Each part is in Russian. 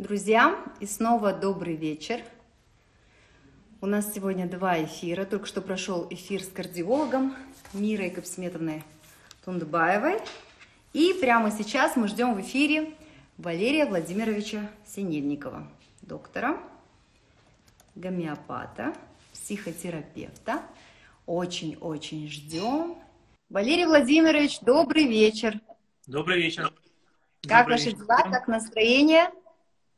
Друзья, и снова добрый вечер. У нас сегодня два эфира. Только что прошел эфир с кардиологом Мирой Капсметовной Тундбаевой. И прямо сейчас мы ждем в эфире Валерия Владимировича Синельникова, доктора, гомеопата, психотерапевта. Очень-очень ждем. Валерий Владимирович, добрый вечер. Добрый вечер. Как добрый ваши вечер. дела, как настроение?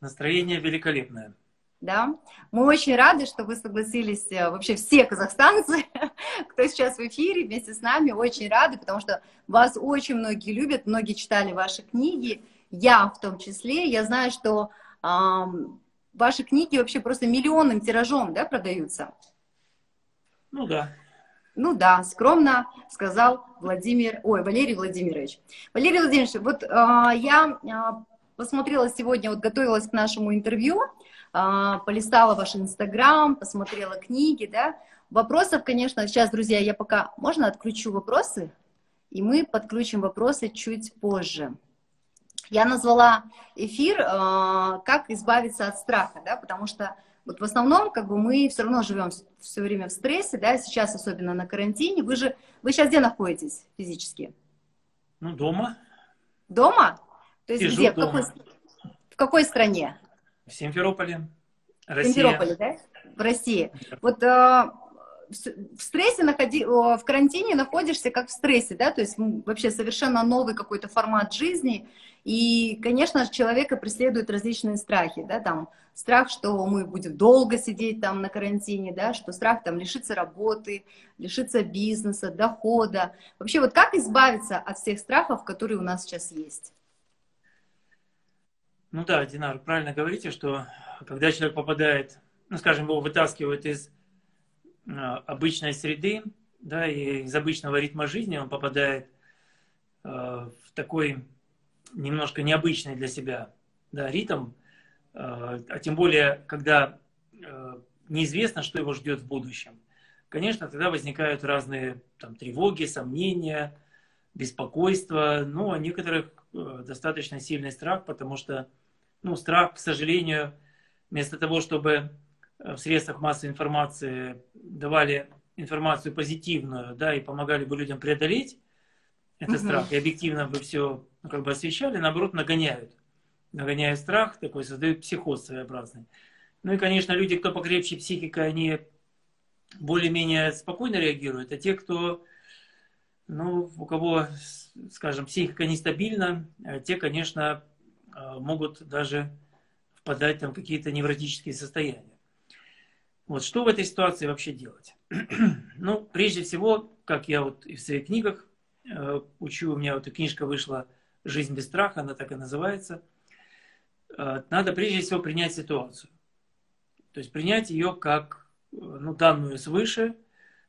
Настроение великолепное. Да, мы очень рады, что вы согласились, э, вообще все казахстанцы, кто сейчас в эфире вместе с нами, очень рады, потому что вас очень многие любят, многие читали ваши книги, я в том числе, я знаю, что эм, ваши книги вообще просто миллионным тиражом, да, продаются? Ну да. Ну да, скромно сказал Владимир, ой, Валерий Владимирович. Валерий Владимирович, вот э, я э, посмотрела сегодня, вот готовилась к нашему интервью, а, полистала ваш инстаграм, посмотрела книги, да. Вопросов, конечно, сейчас, друзья, я пока, можно отключу вопросы, и мы подключим вопросы чуть позже. Я назвала эфир а, «Как избавиться от страха», да, потому что вот в основном, как бы мы все равно живем все время в стрессе, да, сейчас особенно на карантине. Вы же, вы сейчас где находитесь физически? Ну, дома. Дома? То есть где? В какой, в какой стране? В Симферополе, Россия. В Симферополе, да? В России. Вот э, в стрессе находи, в карантине находишься как в стрессе, да, то есть вообще совершенно новый какой-то формат жизни, и, конечно, человека преследуют различные страхи, да, там страх, что мы будем долго сидеть там на карантине, да, что страх там лишиться работы, лишиться бизнеса, дохода. Вообще вот как избавиться от всех страхов, которые у нас сейчас есть? Ну да, Динар, правильно говорите, что когда человек попадает, ну скажем, его вытаскивают из э, обычной среды, да, и из обычного ритма жизни он попадает э, в такой немножко необычный для себя да, ритм, э, а тем более, когда э, неизвестно, что его ждет в будущем. Конечно, тогда возникают разные там, тревоги, сомнения, беспокойство, ну, а некоторых э, достаточно сильный страх, потому что ну, страх, к сожалению, вместо того, чтобы э, в средствах массовой информации давали информацию позитивную, да, и помогали бы людям преодолеть этот угу. страх, и объективно бы все ну, как бы освещали, наоборот, нагоняют. Нагоняют страх, такой создают психоз своеобразный. Ну и, конечно, люди, кто покрепче психика, они более-менее спокойно реагируют, а те, кто, ну, у кого, скажем, психика нестабильна, а те, конечно, могут даже впадать там, какие-то невротические состояния. Вот что в этой ситуации вообще делать? ну, прежде всего, как я вот и в своих книгах э, учу, у меня вот эта книжка вышла «Жизнь без страха», она так и называется. Э, надо прежде всего принять ситуацию. То есть принять ее как э, ну, данную свыше,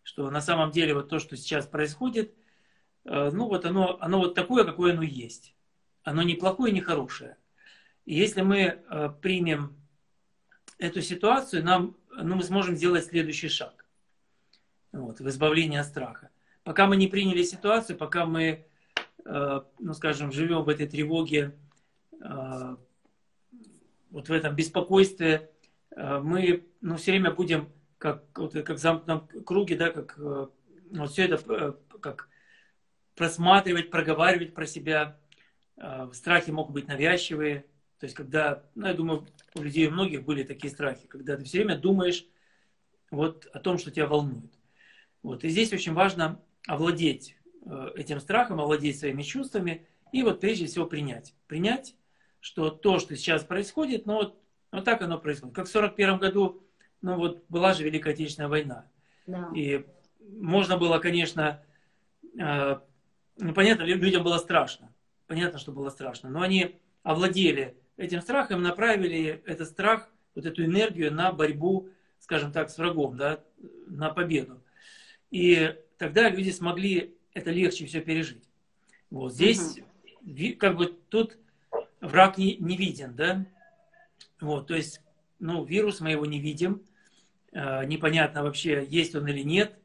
что на самом деле вот то, что сейчас происходит, э, ну вот оно, оно вот такое, какое оно есть оно не плохое, не хорошее. И если мы э, примем эту ситуацию, нам, ну, мы сможем сделать следующий шаг вот, в избавлении от страха. Пока мы не приняли ситуацию, пока мы, э, ну, скажем, живем в этой тревоге, э, вот в этом беспокойстве, мы ну, все время будем как, вот, как в замкнутом круге, да, как вот все это как просматривать, проговаривать про себя, страхи могут быть навязчивые. То есть, когда, ну, я думаю, у людей у многих были такие страхи, когда ты все время думаешь вот о том, что тебя волнует. Вот. И здесь очень важно овладеть э, этим страхом, овладеть своими чувствами и вот прежде всего принять. Принять, что то, что сейчас происходит, ну вот, вот так оно происходит. Как в 1941 году, ну вот была же Великая Отечественная война. Да. И можно было, конечно, э, ну понятно, людям было страшно понятно, что было страшно, но они овладели этим страхом, направили этот страх, вот эту энергию на борьбу, скажем так, с врагом, да, на победу. И тогда люди смогли это легче все пережить. Вот здесь, угу. как бы тут враг не, не виден, да. Вот, то есть, ну, вирус мы его не видим, э, непонятно вообще, есть он или нет.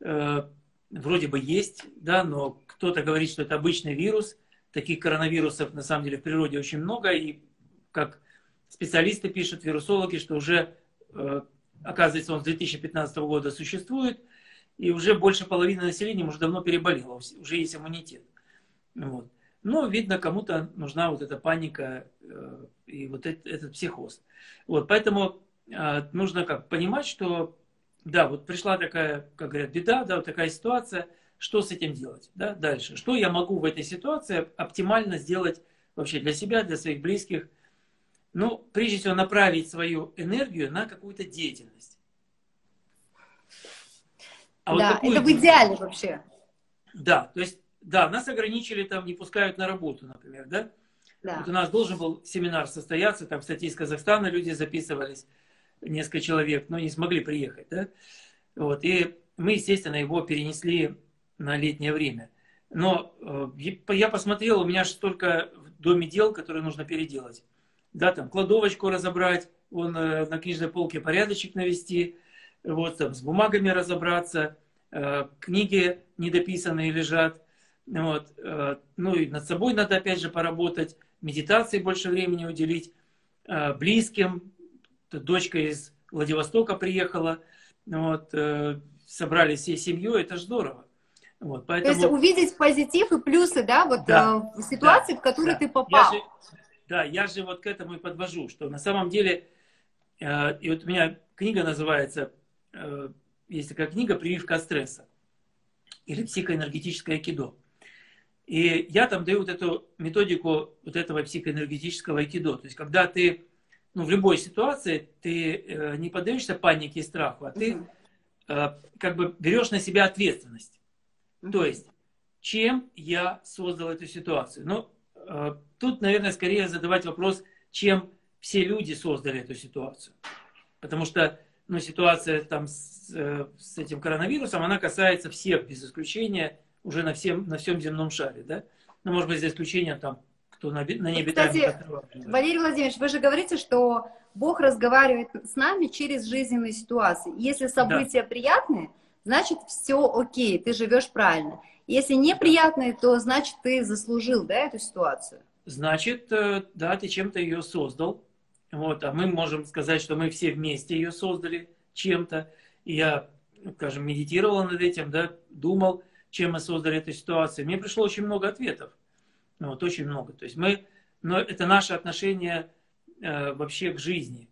Э, вроде бы есть, да, но кто-то говорит, что это обычный вирус, таких коронавирусов на самом деле в природе очень много, и как специалисты пишут, вирусологи, что уже, оказывается, он с 2015 года существует, и уже больше половины населения уже давно переболело, уже есть иммунитет. Вот. Но, видно, кому-то нужна вот эта паника э, и вот этот, этот психоз. Вот, поэтому э, нужно как понимать, что да, вот пришла такая, как говорят, беда, да, вот такая ситуация, что с этим делать, да, дальше. Что я могу в этой ситуации оптимально сделать вообще для себя, для своих близких. Ну, прежде всего, направить свою энергию на какую-то деятельность. А да, вот это в идеале вообще. Да, то есть да, нас ограничили, там не пускают на работу, например, да? Да. Вот у нас должен был семинар состояться, там, кстати, из Казахстана люди записывались, несколько человек, но не смогли приехать, да? Вот, и мы, естественно, его перенесли на летнее время. Но э, я посмотрел, у меня же столько в доме дел, которые нужно переделать. Да, там кладовочку разобрать, вон э, на книжной полке порядочек навести, вот там с бумагами разобраться, э, книги недописанные лежат, вот. Ну и над собой надо опять же поработать, медитации больше времени уделить, близким. Дочка из Владивостока приехала, вот, собрались всей семьей, это здорово. Вот, поэтому... То есть увидеть позитив и плюсы, да, вот да, в ситуации, да, в которую да. ты попал. Я же, да, я же вот к этому и подвожу, что на самом деле, и вот у меня книга называется, есть такая книга «Прививка от стресса» или «Психоэнергетическое кидо». И я там даю вот эту методику вот этого психоэнергетического айкидо. То есть, когда ты ну, в любой ситуации, ты э, не поддаешься панике и страху, а ты э, как бы берешь на себя ответственность. То есть, чем я создал эту ситуацию? Ну, э, тут, наверное, скорее задавать вопрос, чем все люди создали эту ситуацию. Потому что ну, ситуация там с, э, с этим коронавирусом, она касается всех без исключения уже на всем, на всем земном шаре, да? Ну, может быть, за исключением там, кто на, на необитаемых островах. Валерий Владимирович, вы же говорите, что Бог разговаривает с нами через жизненные ситуации. Если события да. приятные, значит, все окей, ты живешь правильно. Если неприятные, то значит, ты заслужил, да, эту ситуацию? Значит, э, да, ты чем-то ее создал. Вот, а мы можем сказать, что мы все вместе ее создали чем-то. Я, скажем, медитировал над этим, да, думал, чем мы создали эту ситуацию, мне пришло очень много ответов. Ну, вот очень много. То есть мы, но это наше отношение э, вообще к жизни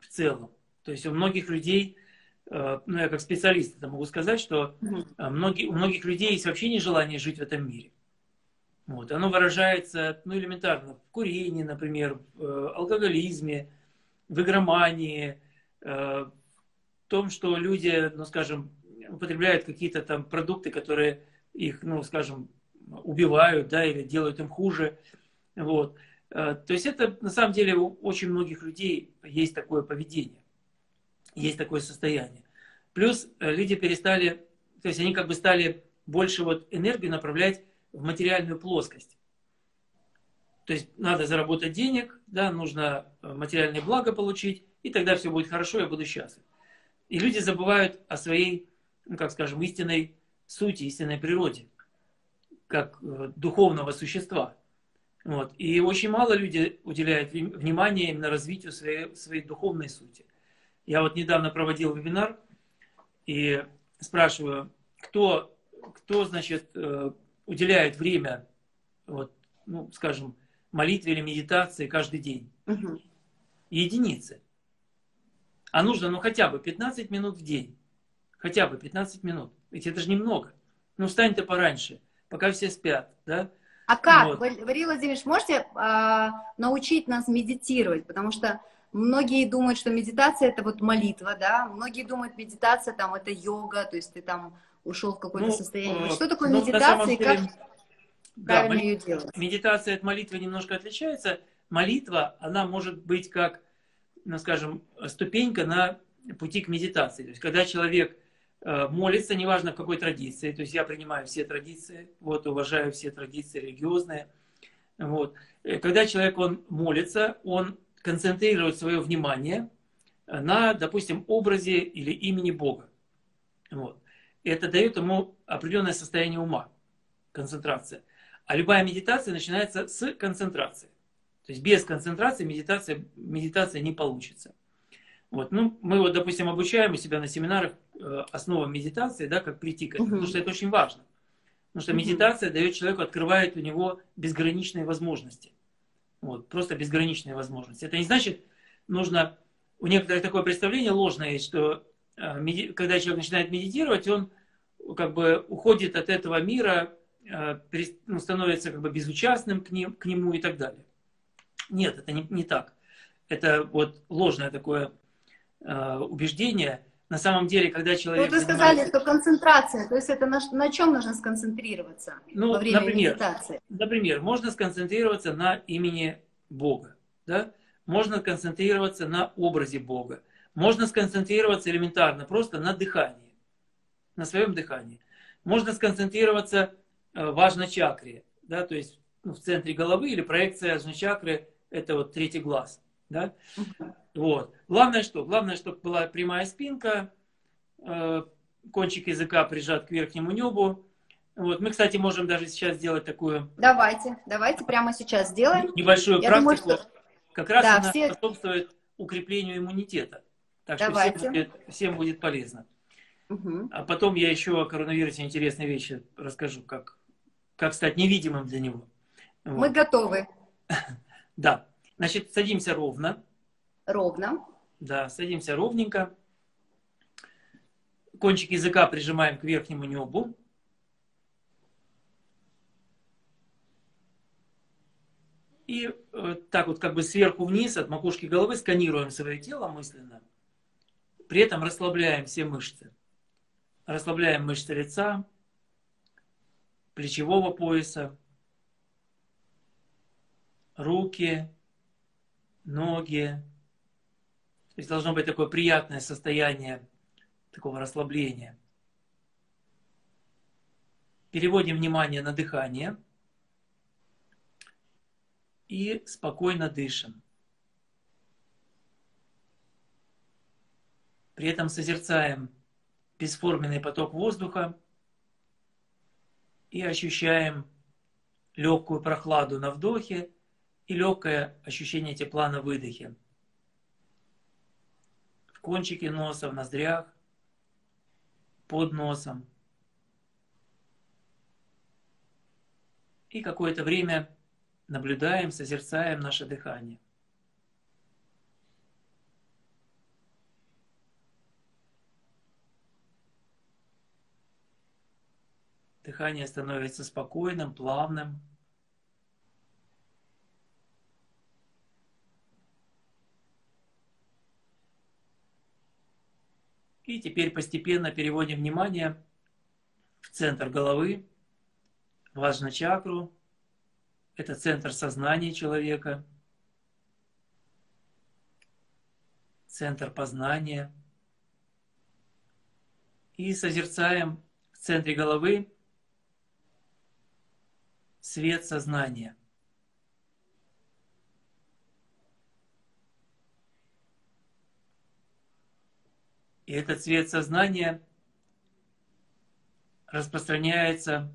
в целом. То есть у многих людей, ну я как специалист это могу сказать, что э, многие, у многих людей есть вообще нежелание жить в этом мире. Вот, оно выражается ну, элементарно в курении, например, в э, алкоголизме, в игромании, э, в том, что люди, ну скажем, употребляют какие-то там продукты, которые их, ну, скажем, убивают, да, или делают им хуже. Вот. Э, то есть это на самом деле у очень многих людей есть такое поведение, есть такое состояние. Плюс э, люди перестали, то есть они как бы стали больше вот энергию направлять в материальную плоскость. То есть надо заработать денег, да, нужно э, материальное благо получить, и тогда все будет хорошо, я буду счастлив. И люди забывают о своей ну, как скажем, истинной сути, истинной природе, как э, духовного существа. Вот. И очень мало людей уделяют внимание именно развитию своей, своей духовной сути. Я вот недавно проводил вебинар и спрашиваю, кто, кто значит, э, уделяет время, вот, ну, скажем, молитве или медитации каждый день. Угу. Единицы. А нужно, ну, хотя бы 15 минут в день. Хотя бы 15 минут. Ведь это же немного. Ну, встань ты пораньше, пока все спят, да? А как? Вот. Валерий Владимирович, можете э, научить нас медитировать? Потому что многие думают, что медитация это вот молитва, да? Многие думают, медитация там это йога, то есть ты там ушел в какое-то ну, состояние. Что такое ну, медитация и как да, правильно ее делать? Медитация от молитвы немножко отличается. Молитва, она может быть как, ну, скажем, ступенька на пути к медитации. То есть, когда человек Э, молится, неважно в какой традиции. То есть я принимаю все традиции, вот, уважаю все традиции религиозные. Вот. Э, когда человек он молится, он концентрирует свое внимание на, допустим, образе или имени Бога. Вот. И это дает ему определенное состояние ума, концентрация. А любая медитация начинается с концентрации. То есть без концентрации медитация, медитация не получится. Вот. Ну, мы вот, допустим, обучаем у себя на семинарах э, основам медитации, да, как прийти к этому, угу. потому что это очень важно. Потому что угу. медитация дает человеку, открывает у него безграничные возможности. Вот, просто безграничные возможности. Это не значит, нужно... У некоторых такое представление ложное что э, когда человек начинает медитировать, он как бы уходит от этого мира, э, ну, становится как бы безучастным к, ним, к нему и так далее. Нет, это не, не так. Это вот ложное такое э, убеждение. На самом деле, когда человек... Ну, вы занимается... сказали, что концентрация, то есть это на, на чем нужно сконцентрироваться ну, во время например, медитации? Например, можно сконцентрироваться на имени Бога, да? можно концентрироваться на образе Бога, можно сконцентрироваться элементарно просто на дыхании, на своем дыхании. Можно сконцентрироваться э, в важной чакре, да, то есть ну, в центре головы или проекция ажны чакры это вот третий глаз. Да? Вот. Главное что? Главное, чтобы была прямая спинка, э, кончик языка прижат к верхнему небу. Вот. Мы, кстати, можем даже сейчас сделать такую... Давайте, давайте прямо сейчас сделаем. Небольшую Я практику. Думаю, что... Как раз да, она все... способствует укреплению иммунитета. Так давайте. что всем будет, всем будет полезно. Угу. А потом я еще о коронавирусе интересные вещи расскажу, как, как стать невидимым для него. Вот. Мы готовы. Да. Значит, садимся ровно. Ровно. Да, садимся ровненько. Кончик языка прижимаем к верхнему небу. И э, так вот как бы сверху вниз от макушки головы сканируем свое тело мысленно. При этом расслабляем все мышцы. Расслабляем мышцы лица, плечевого пояса, руки, ноги. То есть должно быть такое приятное состояние такого расслабления. Переводим внимание на дыхание и спокойно дышим. При этом созерцаем бесформенный поток воздуха и ощущаем легкую прохладу на вдохе и легкое ощущение тепла на выдохе. Кончике носа, в ноздрях, под носом. И какое-то время наблюдаем, созерцаем наше дыхание. Дыхание становится спокойным, плавным. И теперь постепенно переводим внимание в центр головы, в чакру. Это центр сознания человека, центр познания. И созерцаем в центре головы свет сознания – И этот цвет сознания распространяется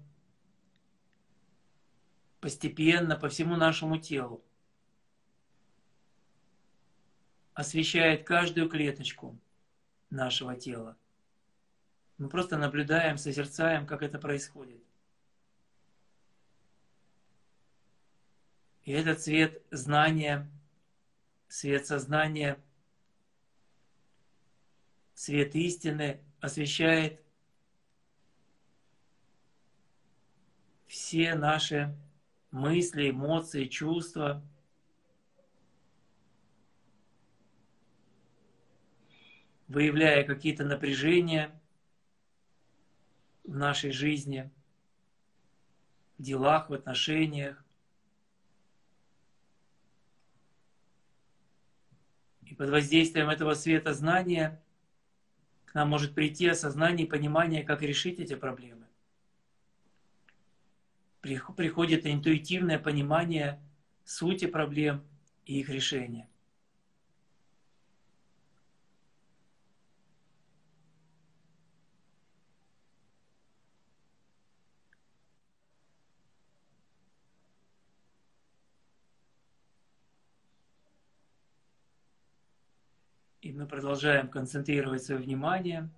постепенно по всему нашему телу, освещает каждую клеточку нашего тела. Мы просто наблюдаем, созерцаем, как это происходит. И этот цвет знания, свет сознания – свет истины освещает все наши мысли, эмоции, чувства. выявляя какие-то напряжения в нашей жизни, в делах, в отношениях. И под воздействием этого света знания к нам может прийти осознание и понимание, как решить эти проблемы. Приходит интуитивное понимание сути проблем и их решения. Мы продолжаем концентрировать свое внимание.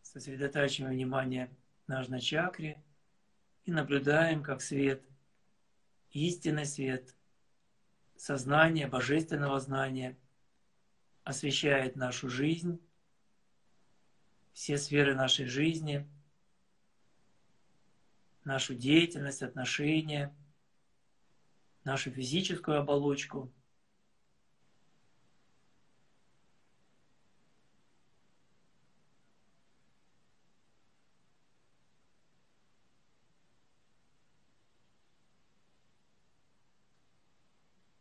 Сосредотачиваем внимание на чакре и наблюдаем, как свет, истинный свет, сознание божественного знания освещает нашу жизнь, все сферы нашей жизни, нашу деятельность, отношения, нашу физическую оболочку –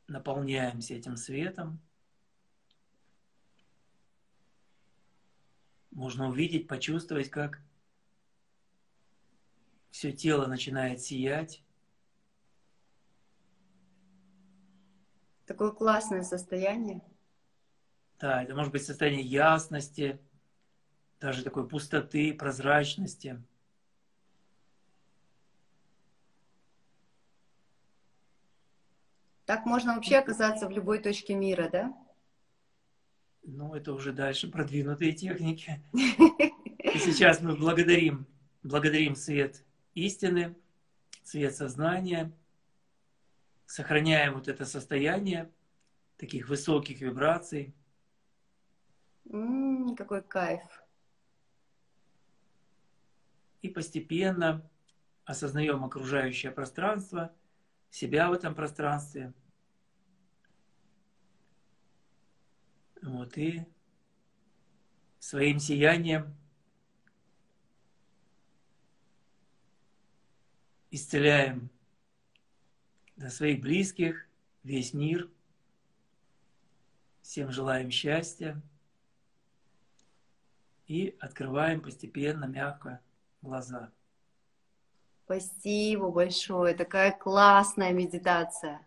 наполняемся этим светом, можно увидеть, почувствовать, как все тело начинает сиять. Такое классное состояние. Да, это может быть состояние ясности, даже такой пустоты, прозрачности. Так можно вообще оказаться в любой точке мира, да? Ну, это уже дальше продвинутые техники. И сейчас мы благодарим, благодарим свет истины, свет сознания, сохраняем вот это состояние таких высоких вибраций. М-м, какой кайф. И постепенно осознаем окружающее пространство – себя в этом пространстве. Вот, и своим сиянием исцеляем да, своих близких, весь мир. Всем желаем счастья. И открываем постепенно, мягко глаза. Спасибо большое. Такая классная медитация.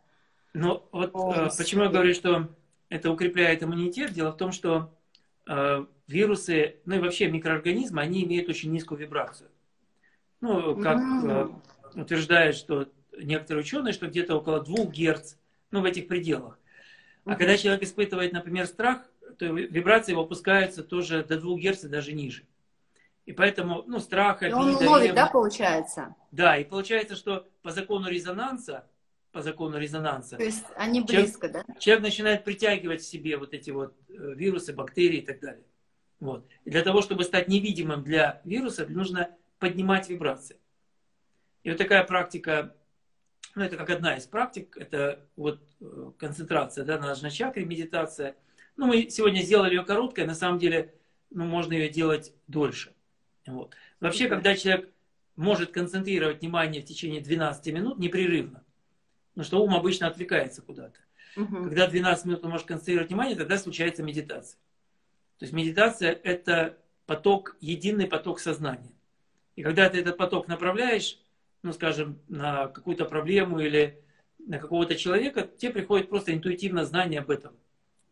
Ну, вот э, почему я говорю, что это укрепляет иммунитет. Дело в том, что э, вирусы, ну и вообще микроорганизмы, они имеют очень низкую вибрацию. Ну, как э, утверждают, что некоторые ученые, что где-то около 2 Гц, ну, в этих пределах. А когда человек испытывает, например, страх, то вибрации его опускаются тоже до 2 Гц и даже ниже. И поэтому, ну, страх, обида... он ловит, да, получается? Да, и получается, что по закону резонанса, по закону резонанса... То есть они близко, человек, да? Человек начинает притягивать к себе вот эти вот э, вирусы, бактерии и так далее. Вот. И для того, чтобы стать невидимым для вирусов, нужно поднимать вибрации. И вот такая практика, ну, это как одна из практик, это вот э, концентрация, да, на чакре, медитация. Ну, мы сегодня сделали ее короткой, на самом деле, ну, можно ее делать дольше. Вот. Вообще, когда человек может концентрировать внимание в течение 12 минут непрерывно, потому что ум обычно отвлекается куда-то. Угу. Когда 12 минут он может концентрировать внимание, тогда случается медитация. То есть медитация – это поток, единый поток сознания. И когда ты этот поток направляешь, ну, скажем, на какую-то проблему или на какого-то человека, тебе приходит просто интуитивно знание об этом.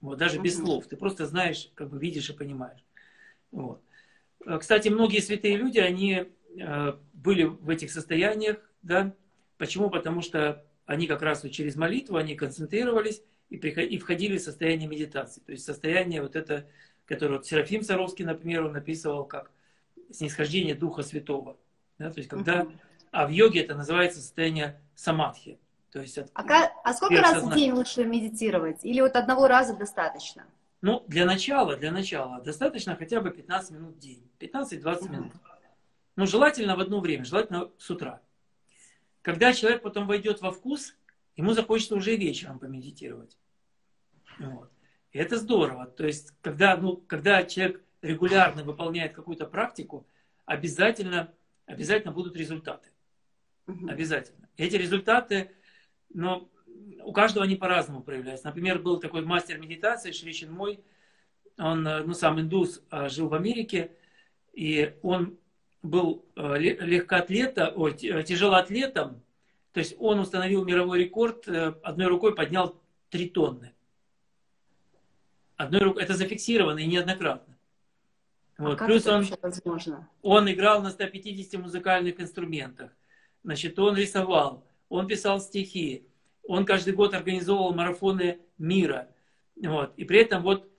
Вот, даже без слов. Ты просто знаешь, как бы видишь и понимаешь. Вот. Э, кстати, многие святые люди, они э, были в этих состояниях, да. Почему? Потому что они как раз вот через молитву, они концентрировались и, и входили в состояние медитации. То есть состояние вот это, которое вот Серафим Саровский, например, он написывал как снисхождение Духа Святого. Да? То есть когда, а в йоге это называется состояние самадхи. То есть от, а, а сколько раз в день лучше медитировать? Или вот одного раза достаточно? Ну, для начала, для начала достаточно хотя бы 15 минут в день. 15-20 минут. Ну, желательно в одно время, желательно с утра. Когда человек потом войдет во вкус, ему захочется уже вечером помедитировать. Вот. И это здорово. То есть, когда, ну, когда человек регулярно выполняет какую-то практику, обязательно, обязательно будут результаты. Обязательно. Эти результаты, ну, у каждого они по-разному проявляются. Например, был такой мастер медитации Шричин мой, он, э, ну, сам индус, а, жил в Америке, и он был э, легкоатлета, о, э, тяжелоатлетом, то есть он установил мировой рекорд, одной рукой поднял 3 тонны. Одной рукой, это зафиксировано и неоднократно. А вот. как Плюс это он, возможно? Он играл на 150 музыкальных инструментах. Значит, он рисовал, он писал стихи, он каждый год организовывал марафоны мира. Вот. И при этом вот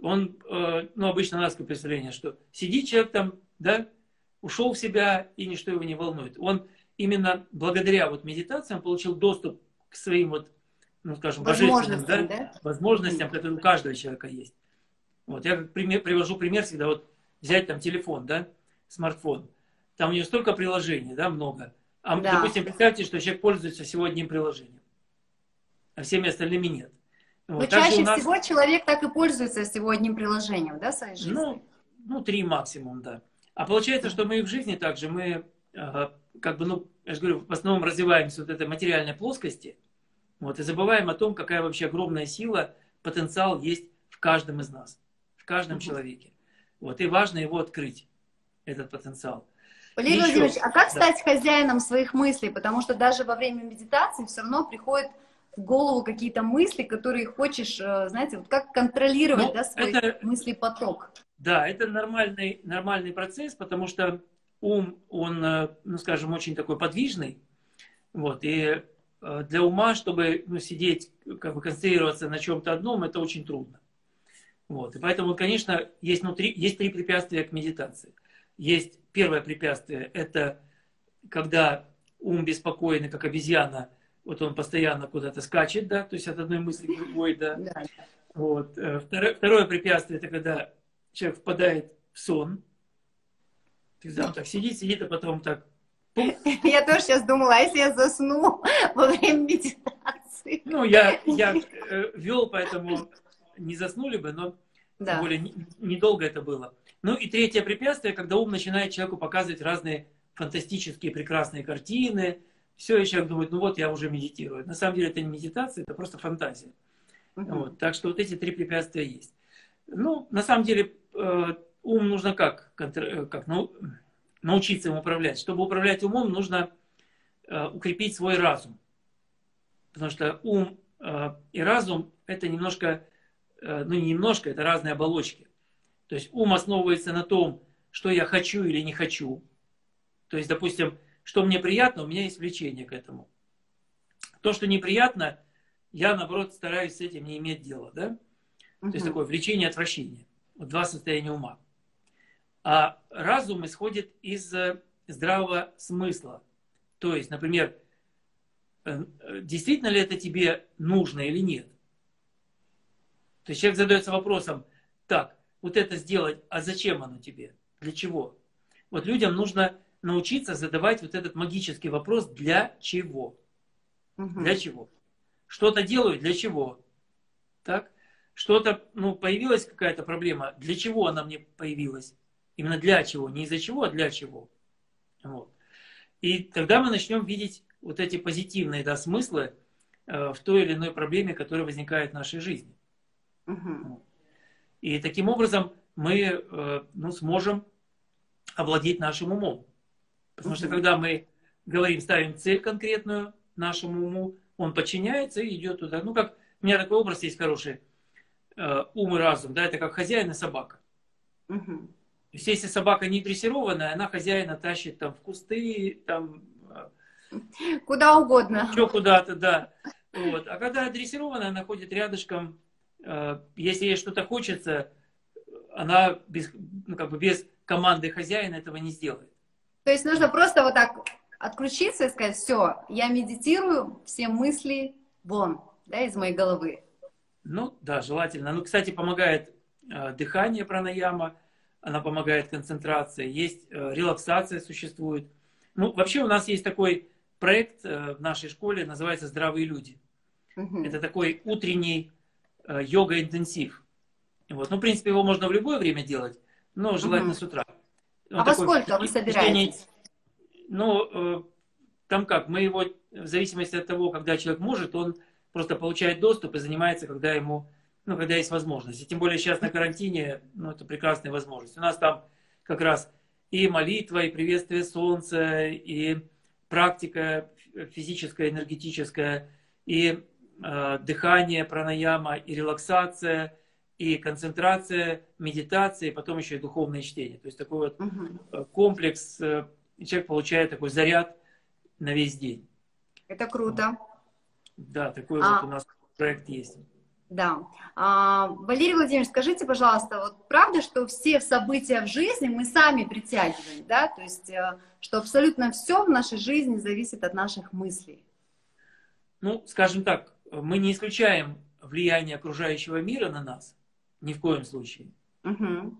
он, э, ну, обычно у нас такое представление, что сидит человек там, да, ушел в себя, и ничто его не волнует. Он именно благодаря вот медитациям получил доступ к своим вот, ну, скажем, божественным да, да? возможностям, которые у каждого человека есть. Вот, я пример, привожу пример всегда, вот взять там телефон, да, смартфон. Там у него столько приложений, да, много. А, да. допустим, представьте, что человек пользуется всего одним приложением, а всеми остальными нет. Вот. Но чаще нас... всего человек так и пользуется всего одним приложением, да, в своей жизни? Ну, ну, три максимум, да. А получается, что мы и в жизни также, мы как бы, ну, я же говорю, в основном развиваемся вот этой материальной плоскости, вот, и забываем о том, какая вообще огромная сила, потенциал есть в каждом из нас, в каждом mm-hmm. человеке. Вот, и важно его открыть, этот потенциал. Валерий Владимирович, а как да. стать хозяином своих мыслей? Потому что даже во время медитации все равно приходят в голову какие-то мысли, которые хочешь, э, знаете, вот как контролировать, ну, да, свой это, мыслепоток? Да, это нормальный, нормальный процесс, потому что ум, он, э, ну, скажем, очень такой подвижный, вот, и э, для ума, чтобы ну, сидеть, как бы концентрироваться на чем-то одном, это очень трудно. Вот. И поэтому, конечно, есть, внутри, есть три препятствия к медитации. Есть первое препятствие, это когда ум беспокойный, как обезьяна, вот он постоянно куда-то скачет, да, то есть от одной мысли к другой, да. Вот. Э, второе, второе препятствие, это когда человек впадает в сон, Всегда он так сидит, сидит, а потом так... Я тоже сейчас думала, а если я засну во время медитации? Ну, я, я э, вел, поэтому не заснули бы, но да. тем более недолго это было. Ну и третье препятствие, когда ум начинает человеку показывать разные фантастические прекрасные картины, все, и человек думает, ну вот я уже медитирую. На самом деле это не медитация, это просто фантазия. Угу. Вот, так что вот эти три препятствия есть. Ну, на самом деле, э, ум нужно как? Э, как ну, научиться им управлять. Чтобы управлять умом, нужно э, укрепить свой разум. Потому что ум э, и разум это немножко, э, ну не немножко, это разные оболочки. То есть ум основывается на том, что я хочу или не хочу. То есть, допустим, что мне приятно, у меня есть влечение к этому. То, что неприятно, я, наоборот, стараюсь с этим не иметь дела. Да? Угу. То есть такое влечение, отвращение. Вот два состояния ума. А разум исходит из э, здравого смысла. То есть, например, э, действительно ли это тебе нужно или нет? То есть человек задается вопросом, так, вот это сделать, а зачем оно тебе? Для чего? Вот людям нужно научиться задавать вот этот магический вопрос, для чего? Угу. Для чего? Что-то делаю, для чего? Так? Что-то, ну, появилась какая-то проблема, для чего она мне появилась? Именно для чего, не из-за чего, а для чего. Вот. И тогда мы начнем видеть вот эти позитивные да, смыслы э, в той или иной проблеме, которая возникает в нашей жизни. Угу. И таким образом мы э, ну, сможем овладеть нашим умом. Потому что когда мы говорим, ставим цель конкретную нашему уму, он подчиняется и идет туда. Ну, как у меня такой образ есть хороший. Э, ум и разум, да, это как хозяин и собака. Угу. То есть, если собака не дрессированная, она хозяина тащит там в кусты, там... Куда угодно. Еще куда-то, да. Вот. А когда дрессированная, она ходит рядышком. Э, если ей что-то хочется, она без, ну, как бы без команды хозяина этого не сделает. То есть нужно просто вот так отключиться и сказать, все, я медитирую, все мысли вон, да, из моей головы. Ну, да, желательно. Ну, кстати, помогает э, дыхание пранаяма, она помогает концентрации, есть э, релаксация существует. Ну, вообще у нас есть такой проект э, в нашей школе, называется «Здравые люди». Угу. Это такой утренний э, йога-интенсив. Вот. Ну, в принципе, его можно в любое время делать, но желательно угу. с утра. Он а во сколько вы собираетесь? Ну, там как, мы его, в зависимости от того, когда человек может, он просто получает доступ и занимается, когда ему ну, когда есть возможность. И тем более сейчас на карантине, ну, это прекрасная возможность. У нас там как раз и молитва, и приветствие солнца, и практика физическая, энергетическая, и э, дыхание, пранаяма, и релаксация, и концентрация, медитация, и потом еще и духовное чтение. То есть такой вот угу. комплекс, э, человек получает такой заряд на весь день. Это круто. Да, такой а... вот у нас проект есть. Да. А, Валерий Владимирович, скажите, пожалуйста, вот правда, что все события в жизни мы сами притягиваем, да? То есть, э, что абсолютно все в нашей жизни зависит от наших мыслей? Ну, скажем так, мы не исключаем влияние окружающего мира на нас, ни в коем случае. Угу.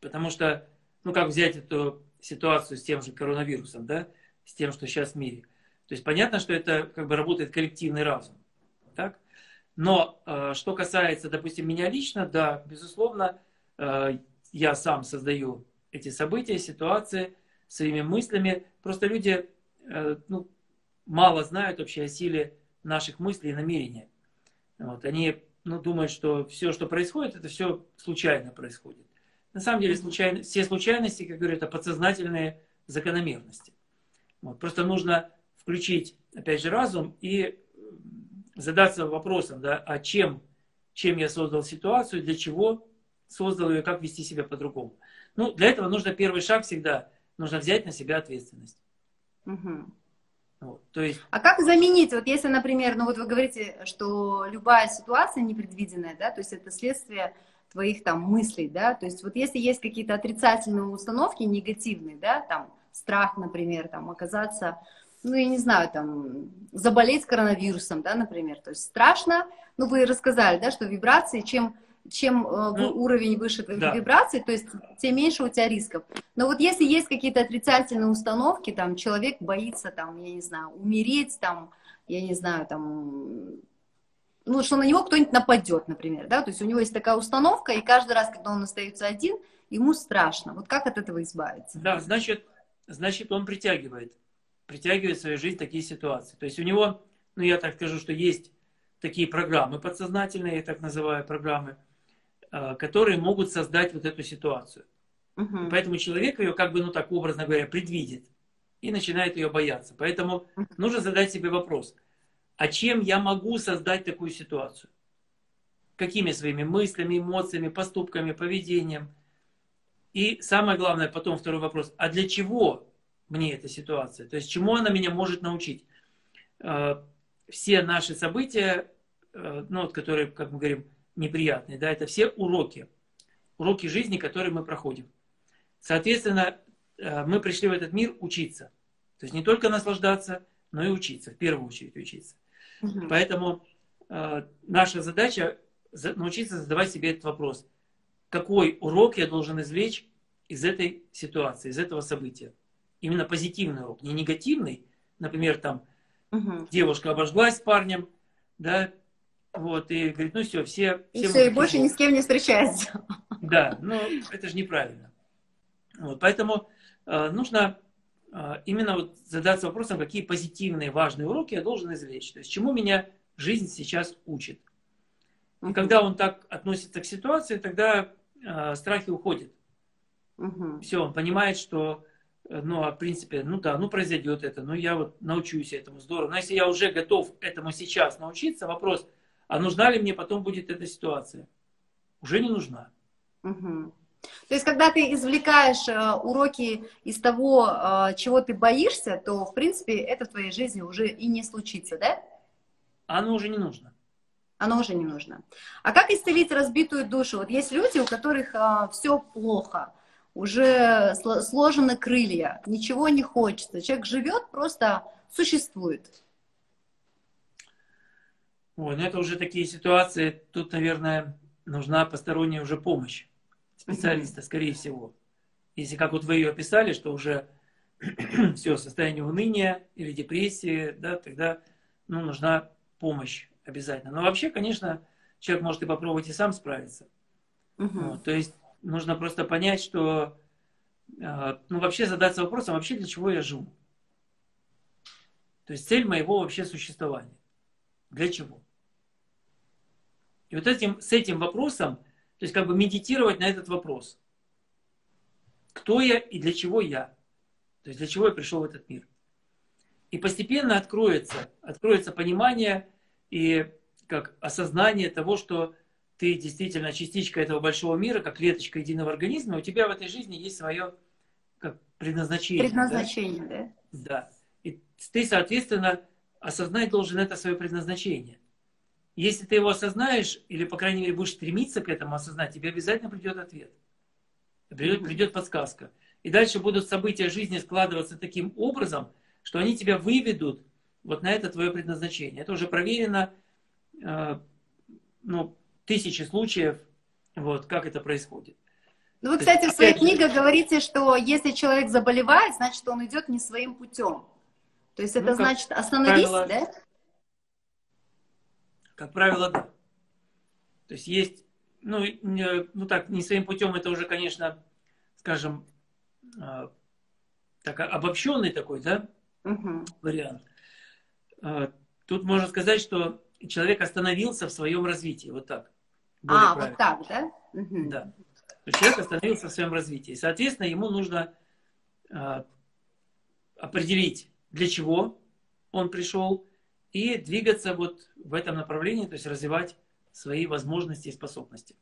Потому что, ну, как взять эту ситуацию с тем же коронавирусом, да, с тем, что сейчас в мире. То есть понятно, что это как бы работает коллективный разум. Так? Но э, что касается, допустим, меня лично, да, безусловно, э, я сам создаю эти события, ситуации своими мыслями. Просто люди э, ну, мало знают вообще о силе наших мыслей и намерений. Вот, они ну, думают, что все, что происходит, это все случайно происходит. На самом деле случайно, все случайности, как говорят, это подсознательные закономерности. Вот, просто нужно включить, опять же, разум и задаться вопросом, да, а чем, чем я создал ситуацию, для чего создал ее, как вести себя по-другому. Ну, для этого нужно первый шаг всегда, нужно взять на себя ответственность. Угу. Вот, то есть... А как заменить, вот если, например, ну вот вы говорите, что любая ситуация непредвиденная, да, то есть это следствие твоих там мыслей, да, то есть вот если есть какие-то отрицательные установки, негативные, да, там страх, например, там оказаться ну, я не знаю, там, заболеть коронавирусом, да, например, то есть страшно, ну, вы рассказали, да, что вибрации, чем, чем ну, уровень выше твоих да. вибраций, то есть тем меньше у тебя рисков. Но вот если есть какие-то отрицательные установки, там, человек боится, там, я не знаю, умереть, там, я не знаю, там, ну, что на него кто-нибудь нападет, например, да, то есть у него есть такая установка, и каждый раз, когда он остается один, ему страшно. Вот как от этого избавиться? Да, значит, значит, он притягивает притягивает в свою жизнь такие ситуации. То есть у него, ну я так скажу, что есть такие программы подсознательные, я так называю программы, которые могут создать вот эту ситуацию. Угу. Поэтому человек ее, как бы, ну так образно говоря, предвидит и начинает ее бояться. Поэтому нужно задать себе вопрос, а чем я могу создать такую ситуацию? Какими своими мыслями, эмоциями, поступками, поведением? И самое главное, потом второй вопрос, а для чего мне эта ситуация. То есть чему она меня может научить. Э, все наши события, э, ну, вот, которые, как мы говорим, неприятные, да, это все уроки. Уроки жизни, которые мы проходим. Соответственно, э, мы пришли в этот мир учиться. То есть не только наслаждаться, но и учиться, в первую очередь учиться. Угу. Поэтому наша задача научиться задавать себе этот вопрос. Какой урок я должен извлечь из этой ситуации, из этого события? именно позитивный урок, не негативный. Например, там угу. девушка обожглась с парнем, да, вот, и говорит, ну все, все... И все, все и больше ни с кем не встречается. Да, ну это же неправильно. Вот, поэтому э, нужно э, именно вот задаться вопросом, какие позитивные, важные уроки я должен извлечь. То есть, чему меня жизнь сейчас учит. И когда он так относится к ситуации, тогда э, страхи уходят. Угу. Все, он понимает, что Э, ну, а в принципе, ну да, ну произойдет это, ну я вот научусь этому, здорово. Но если я уже готов этому сейчас научиться, вопрос, а нужна ли мне потом будет эта ситуация? Уже не нужна. Угу. То есть, когда ты извлекаешь э, уроки из того, э, чего ты боишься, то, в принципе, это в твоей жизни уже и не случится, да? Оно уже не нужно. Оно уже не нужно. А как исцелить разбитую душу? Вот есть люди, у которых э, все плохо, уже сложены крылья, ничего не хочется. Человек живет, просто существует. Ой, ну это уже такие ситуации, тут, наверное, нужна посторонняя уже помощь специалиста, скорее всего. Если как вот вы ее описали, что уже все, состояние уныния или депрессии, да, тогда ну, нужна помощь обязательно. Но вообще, конечно, человек может и попробовать и сам справиться. Угу. Вот, то есть нужно просто понять, что, а, ну, вообще задаться вопросом, вообще для чего я живу? То есть цель моего вообще существования. Для чего? И вот этим, с этим вопросом, то есть как бы медитировать на этот вопрос. Кто я и для чего я? То есть для чего я пришел в этот мир? И постепенно откроется, откроется понимание и как осознание того, что ты действительно частичка этого большого мира, как клеточка единого организма, у тебя в этой жизни есть свое как предназначение. Предназначение, да? Да. да. И ты, соответственно, осознать должен это свое предназначение. Если ты его осознаешь, или, по крайней мере, будешь стремиться к этому осознать, тебе обязательно придет ответ. Придет, придет подсказка. И дальше будут события жизни складываться таким образом, что они тебя выведут вот на это твое предназначение. Это уже проверено, э, ну, тысячи случаев, вот, как это происходит. Ну, вы, кстати, в своей книге говорите, что если человек заболевает, значит, он идет не своим путем. То есть это ну, значит остановись, правило, да? Как правило, да. То есть есть, ну, не, ну так, не своим путем, это уже, конечно, скажем, э, так, обобщенный такой, да, угу. вариант. Э, тут можно сказать, что человек остановился в своем развитии, вот так. А, правильно. вот так, да? Угу. Да. То есть человек остановился в своем развитии. Соответственно, ему нужно э, определить, для чего он пришел, и двигаться вот в этом направлении, то есть развивать свои возможности и способности.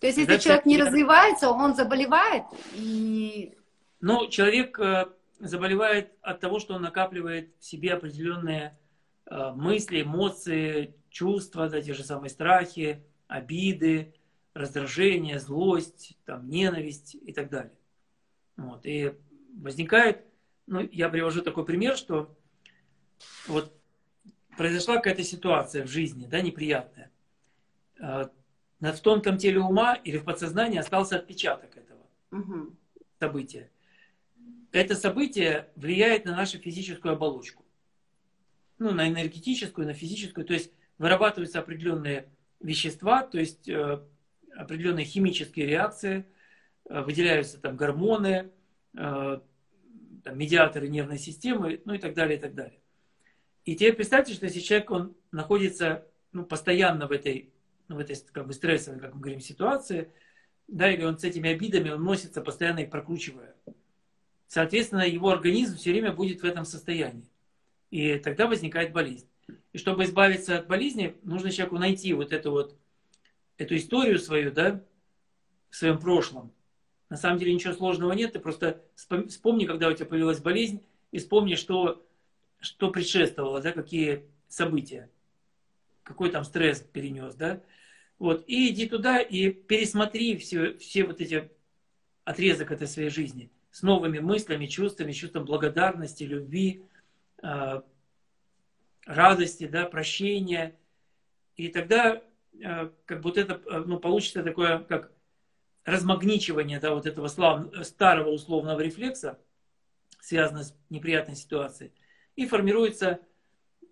То есть, если человек не развивается, он заболевает и... Ну, человек э, заболевает от того, что он накапливает в себе определенные э, мысли, эмоции, чувства, да, те же самые страхи, обиды, раздражение, злость, там, ненависть и так далее. Вот. И возникает, ну, я привожу такой пример, что вот произошла какая-то ситуация в жизни, да, неприятная. А, на в тонком теле ума или в подсознании остался отпечаток этого угу. события. Это событие влияет на нашу физическую оболочку. Ну, на энергетическую, на физическую. То есть вырабатываются определенные вещества, то есть э, определенные химические реакции, э, выделяются там гормоны, э, там, медиаторы нервной системы, ну и так далее, и так далее. И теперь представьте, что если человек, он находится ну, постоянно в этой, ну, в этой как бы стрессовой, как мы говорим, ситуации, да, или он с этими обидами, он носится постоянно их прокручивая. Соответственно, его организм все время будет в этом состоянии. И тогда возникает болезнь. И чтобы избавиться от болезни, нужно человеку найти вот эту вот, эту историю свою, да, в своем прошлом. На самом деле ничего сложного нет, ты просто вспомни, когда у тебя появилась болезнь, и вспомни, что, что предшествовало, да, какие события, какой там стресс перенес, да. Вот, и иди туда и пересмотри все, все вот эти отрезок этой своей жизни с новыми мыслями, чувствами, чувством благодарности, любви, а, радости, да, прощения. И тогда э, как будто это э, ну, получится такое, как размагничивание да, вот этого слав... старого условного рефлекса, связанного с неприятной ситуацией. И формируется,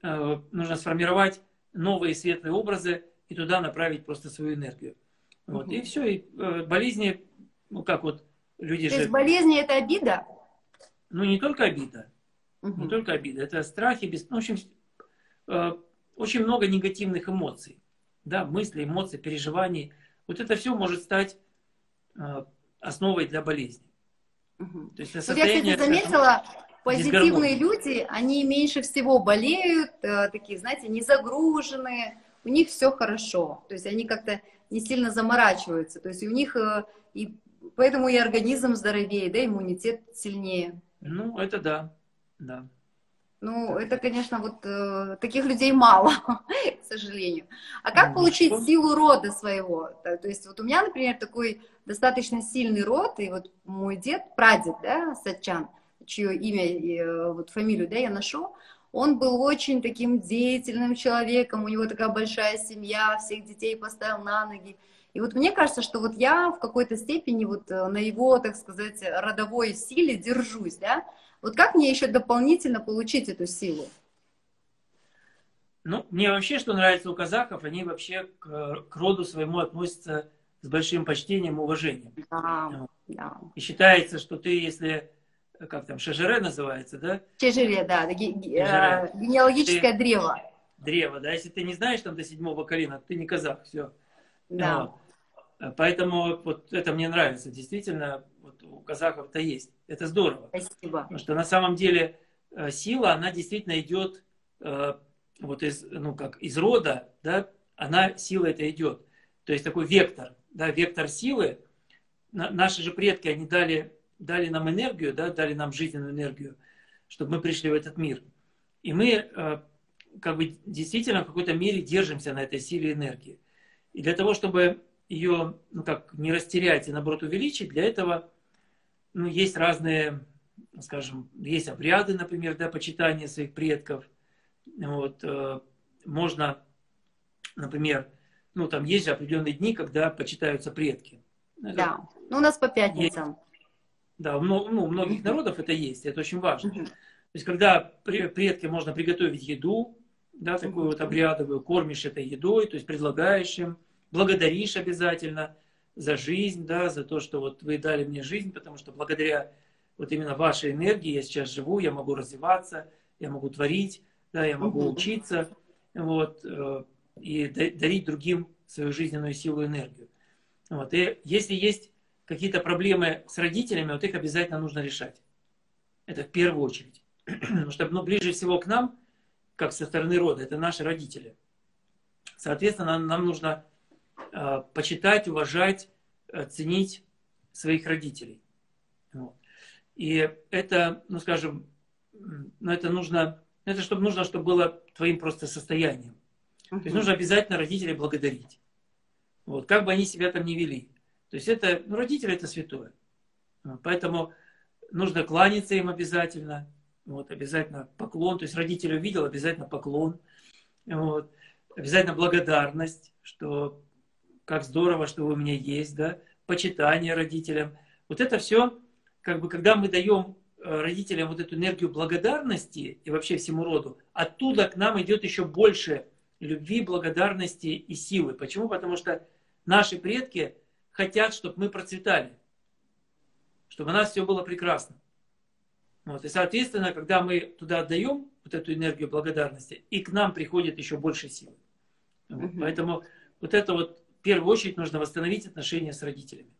э, нужно сформировать новые светлые образы и туда направить просто свою энергию. Вот. Угу. И все, и болезни, ну как вот люди То же... есть болезни это обида? Ну не только обида. Угу. Не только обида. Это страхи, без... ну, в общем, Э, очень много негативных эмоций, да, мыслей, эмоций, переживаний. Вот это все может стать э, основой для болезни. Угу. То есть вот я, кстати, заметила, позитивные люди, они меньше всего болеют, э, такие, знаете, не загруженные, у них все хорошо. То есть они как-то не сильно заморачиваются. То есть у них и поэтому и организм здоровее, да, иммунитет сильнее. Ну, это да, да. Ну, это, конечно, вот э, таких людей мало, к сожалению. А как получить силу рода своего? То есть вот у меня, например, такой достаточно сильный род, и вот мой дед, прадед, да, Сачан, чье имя, и, э, вот фамилию, да, я ношу, он был очень таким деятельным человеком, у него такая большая семья, всех детей поставил на ноги. И вот мне кажется, что вот я в какой-то степени вот э, на его, так сказать, родовой силе держусь, да, вот как мне еще дополнительно получить эту силу? Ну, мне вообще, что нравится у казахов, они вообще к, к роду своему относятся с большим почтением и уважением. Да, да. И считается, что ты, если, как там, шажере называется, да? Шажере, да, ге- э, генеалогическое ты, древо. Древо, да, если ты не знаешь там до седьмого колена, ты не казах, все. Да. Вот. Поэтому вот это мне нравится, действительно, вот у казахов-то есть. Это здорово. Спасибо. Потому что на самом деле э, сила, она действительно идет э, вот из, ну как, из рода, да, она, сила это идет. то есть такой вектор, да, вектор силы. Наши же предки, они дали, дали нам энергию, да, дали нам жизненную энергию, чтобы мы пришли в этот мир. И мы э, как бы действительно в какой-то мере держимся на этой силе энергии. И для того, чтобы ее ну, как, не растерять и наоборот увеличить, для этого ну, есть разные, скажем, есть обряды, например, да, почитания своих предков. Вот, э, можно, например, ну там есть же определенные дни, когда почитаются предки. Да, ну у нас по пятницам. Есть, да, у, ну, у многих народов это есть, это очень важно. То есть, когда предки можно приготовить еду, да, такую вот обрядовую, кормишь этой едой, то есть предлагаешь им, благодаришь обязательно за жизнь, да, за то, что вот вы дали мне жизнь, потому что благодаря вот именно вашей энергии я сейчас живу, я могу развиваться, я могу творить, да, я могу угу. учиться, вот, э, и дарить другим свою жизненную силу и энергию. Вот. И если есть какие-то проблемы с родителями, вот их обязательно нужно решать. Это в первую очередь. Потому что ну, ближе всего к нам, как со стороны рода, это наши родители. Соответственно, нам, нам нужно э, почитать, уважать, э, ценить своих родителей. Вот. И это, ну скажем, ну это нужно, это чтобы нужно, чтобы было твоим просто состоянием. Uh-huh. То есть нужно обязательно родителей благодарить. Вот, как бы они себя там не вели. То есть это, ну, родители это святое. Поэтому нужно кланяться им обязательно. Вот, обязательно поклон. То есть родитель увидел, обязательно поклон. Вот. Обязательно благодарность, что как здорово, что вы у меня есть, да, почитание родителям. Вот это все, как бы, когда мы даем э, родителям вот эту энергию благодарности и вообще всему роду, оттуда к нам идет еще больше любви, благодарности и силы. Почему? Потому что наши предки хотят, чтобы мы процветали, чтобы у нас все было прекрасно. Вот. И, соответственно, когда мы туда отдаем вот эту энергию благодарности, и к нам приходит еще больше силы. Вот. Угу. Поэтому вот это вот в первую очередь нужно восстановить отношения с родителями.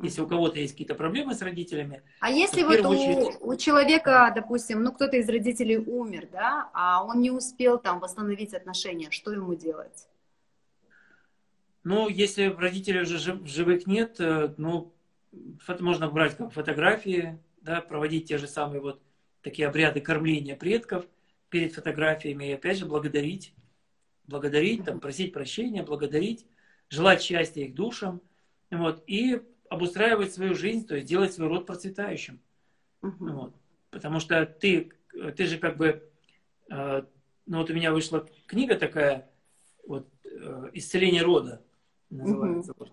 Если у кого-то есть какие-то проблемы с родителями. А если вот у, очередь... у человека, допустим, ну кто-то из родителей умер, да, а он не успел там восстановить отношения, что ему делать? Ну, если родителей уже жив, живых нет, э, ну, фото, можно брать как фотографии, да, проводить те же самые вот такие обряды кормления предков перед фотографиями и опять же благодарить, благодарить, там, просить прощения, благодарить, желать счастья их душам, вот, и обустраивать свою жизнь, то есть делать свой род процветающим. Uh-huh. Вот. Потому что ты, ты же как бы, э, ну вот у меня вышла книга такая, вот, э, «Исцеление рода» называется. Uh-huh.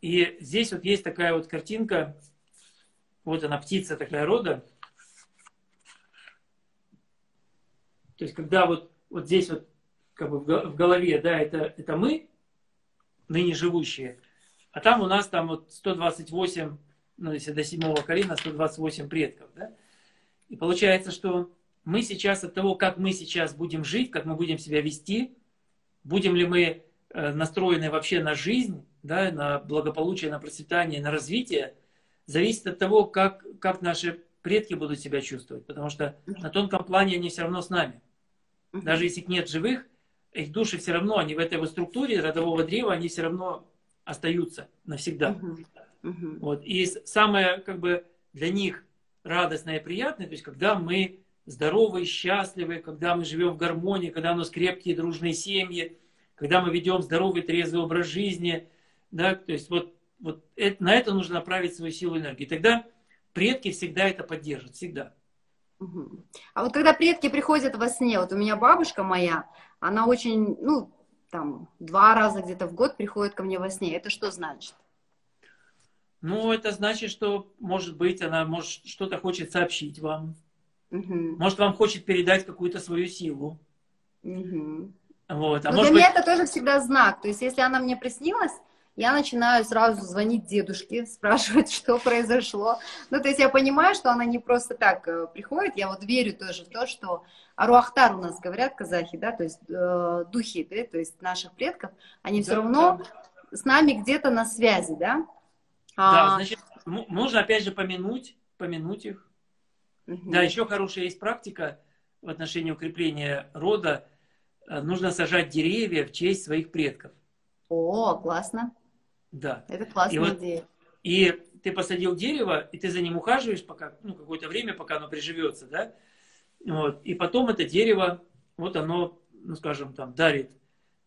И здесь вот есть такая вот картинка, вот она, птица такая рода. То есть, когда вот, вот здесь вот как бы в голове, да, это, это мы, ныне живущие, а там у нас там вот 128, ну если до седьмого колена, 128 предков. Да? И получается, что мы сейчас от того, как мы сейчас будем жить, как мы будем себя вести, будем ли мы э, настроены вообще на жизнь, да, на благополучие, на процветание, на развитие, зависит от того, как, как наши предки будут себя чувствовать. Потому что на тонком плане они все равно с нами. Даже если их нет живых, их души все равно, они в этой вот структуре родового древа, они все равно остаются навсегда. Uh-huh. Uh-huh. Вот. И самое как бы для них радостное и приятное, то есть когда мы здоровы, счастливы, когда мы живем в гармонии, когда у нас крепкие дружные семьи, когда мы ведем здоровый, трезвый образ жизни, да, то есть вот, вот это, на это нужно направить свою силу энергии. Тогда предки всегда это поддержат, всегда. А вот когда предки приходят во сне, вот у меня бабушка моя, она очень, ну, там два раза где-то в год приходит ко мне во сне. Это что значит? Ну, это значит, что, может быть, она может что-то хочет сообщить вам. Угу. Может, вам хочет передать какую-то свою силу. Угу. Вот. А Но для быть... меня это тоже всегда знак. То есть, если она мне приснилась, я начинаю сразу звонить дедушке, спрашивать, что произошло. Ну, то есть я понимаю, что она не просто так э, приходит, я вот верю тоже в то, что Аруахтар у нас говорят казахи, да, то есть э, духи, да, то есть наших предков, они да, все равно да. с нами где-то на связи, да? Да, а... значит, нужно опять же помянуть, помянуть их. Угу. Да, еще хорошая есть практика в отношении укрепления рода. Э, нужно сажать деревья в честь своих предков. О, классно. Да. Это классная и идея. Вот, и ты посадил дерево, и ты за ним ухаживаешь пока, ну, какое-то время, пока оно приживется, да? Вот. И потом это дерево, вот оно, ну, скажем, там, дарит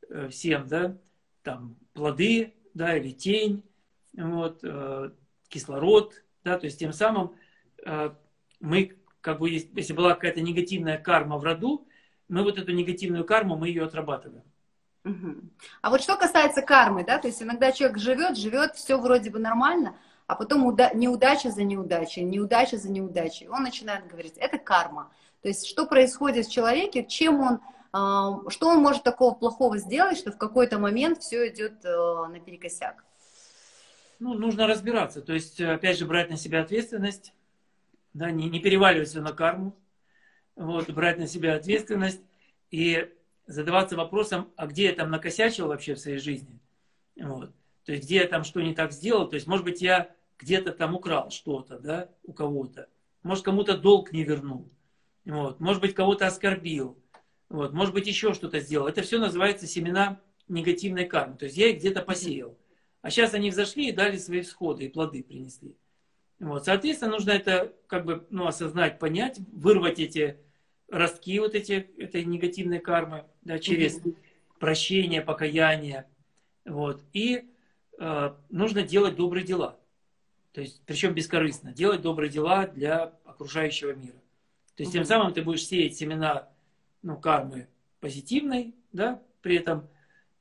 э, всем, да, там, плоды, да, или тень, вот, э, кислород, да, то есть тем самым э, мы, как бы, если была какая-то негативная карма в роду, мы вот эту негативную карму, мы ее отрабатываем. А вот что касается кармы, да, то есть иногда человек живет, живет, все вроде бы нормально, а потом уда- неудача за неудачей, неудача за неудачей. Он начинает говорить, это карма. То есть что происходит с человеком, чем он, э, что он может такого плохого сделать, что в какой-то момент все идет э, наперекосяк. Ну, нужно разбираться. То есть, опять же, брать на себя ответственность, да, не, не переваливать все на карму, вот, брать на себя ответственность и задаваться вопросом, а где я там накосячил вообще в своей жизни? Вот. То есть, где я там что не так сделал? То есть, может быть, я где-то там украл что-то, да, у кого-то. Может, кому-то долг не вернул. Вот. Может быть, кого-то оскорбил. Вот. Может быть, еще что-то сделал. Это все называется семена негативной кармы. То есть, я их где-то посеял. А сейчас они взошли и дали свои всходы, и плоды принесли. Вот. Соответственно, нужно это как бы ну, осознать, понять, вырвать эти ростки вот эти, этой негативной кармы да, через mm-hmm. прощение, покаяние. Вот. И э, нужно делать добрые дела. То есть, причем бескорыстно. Делать добрые дела для окружающего мира. То есть, mm-hmm. тем самым ты будешь сеять семена ну, кармы позитивной, да, при этом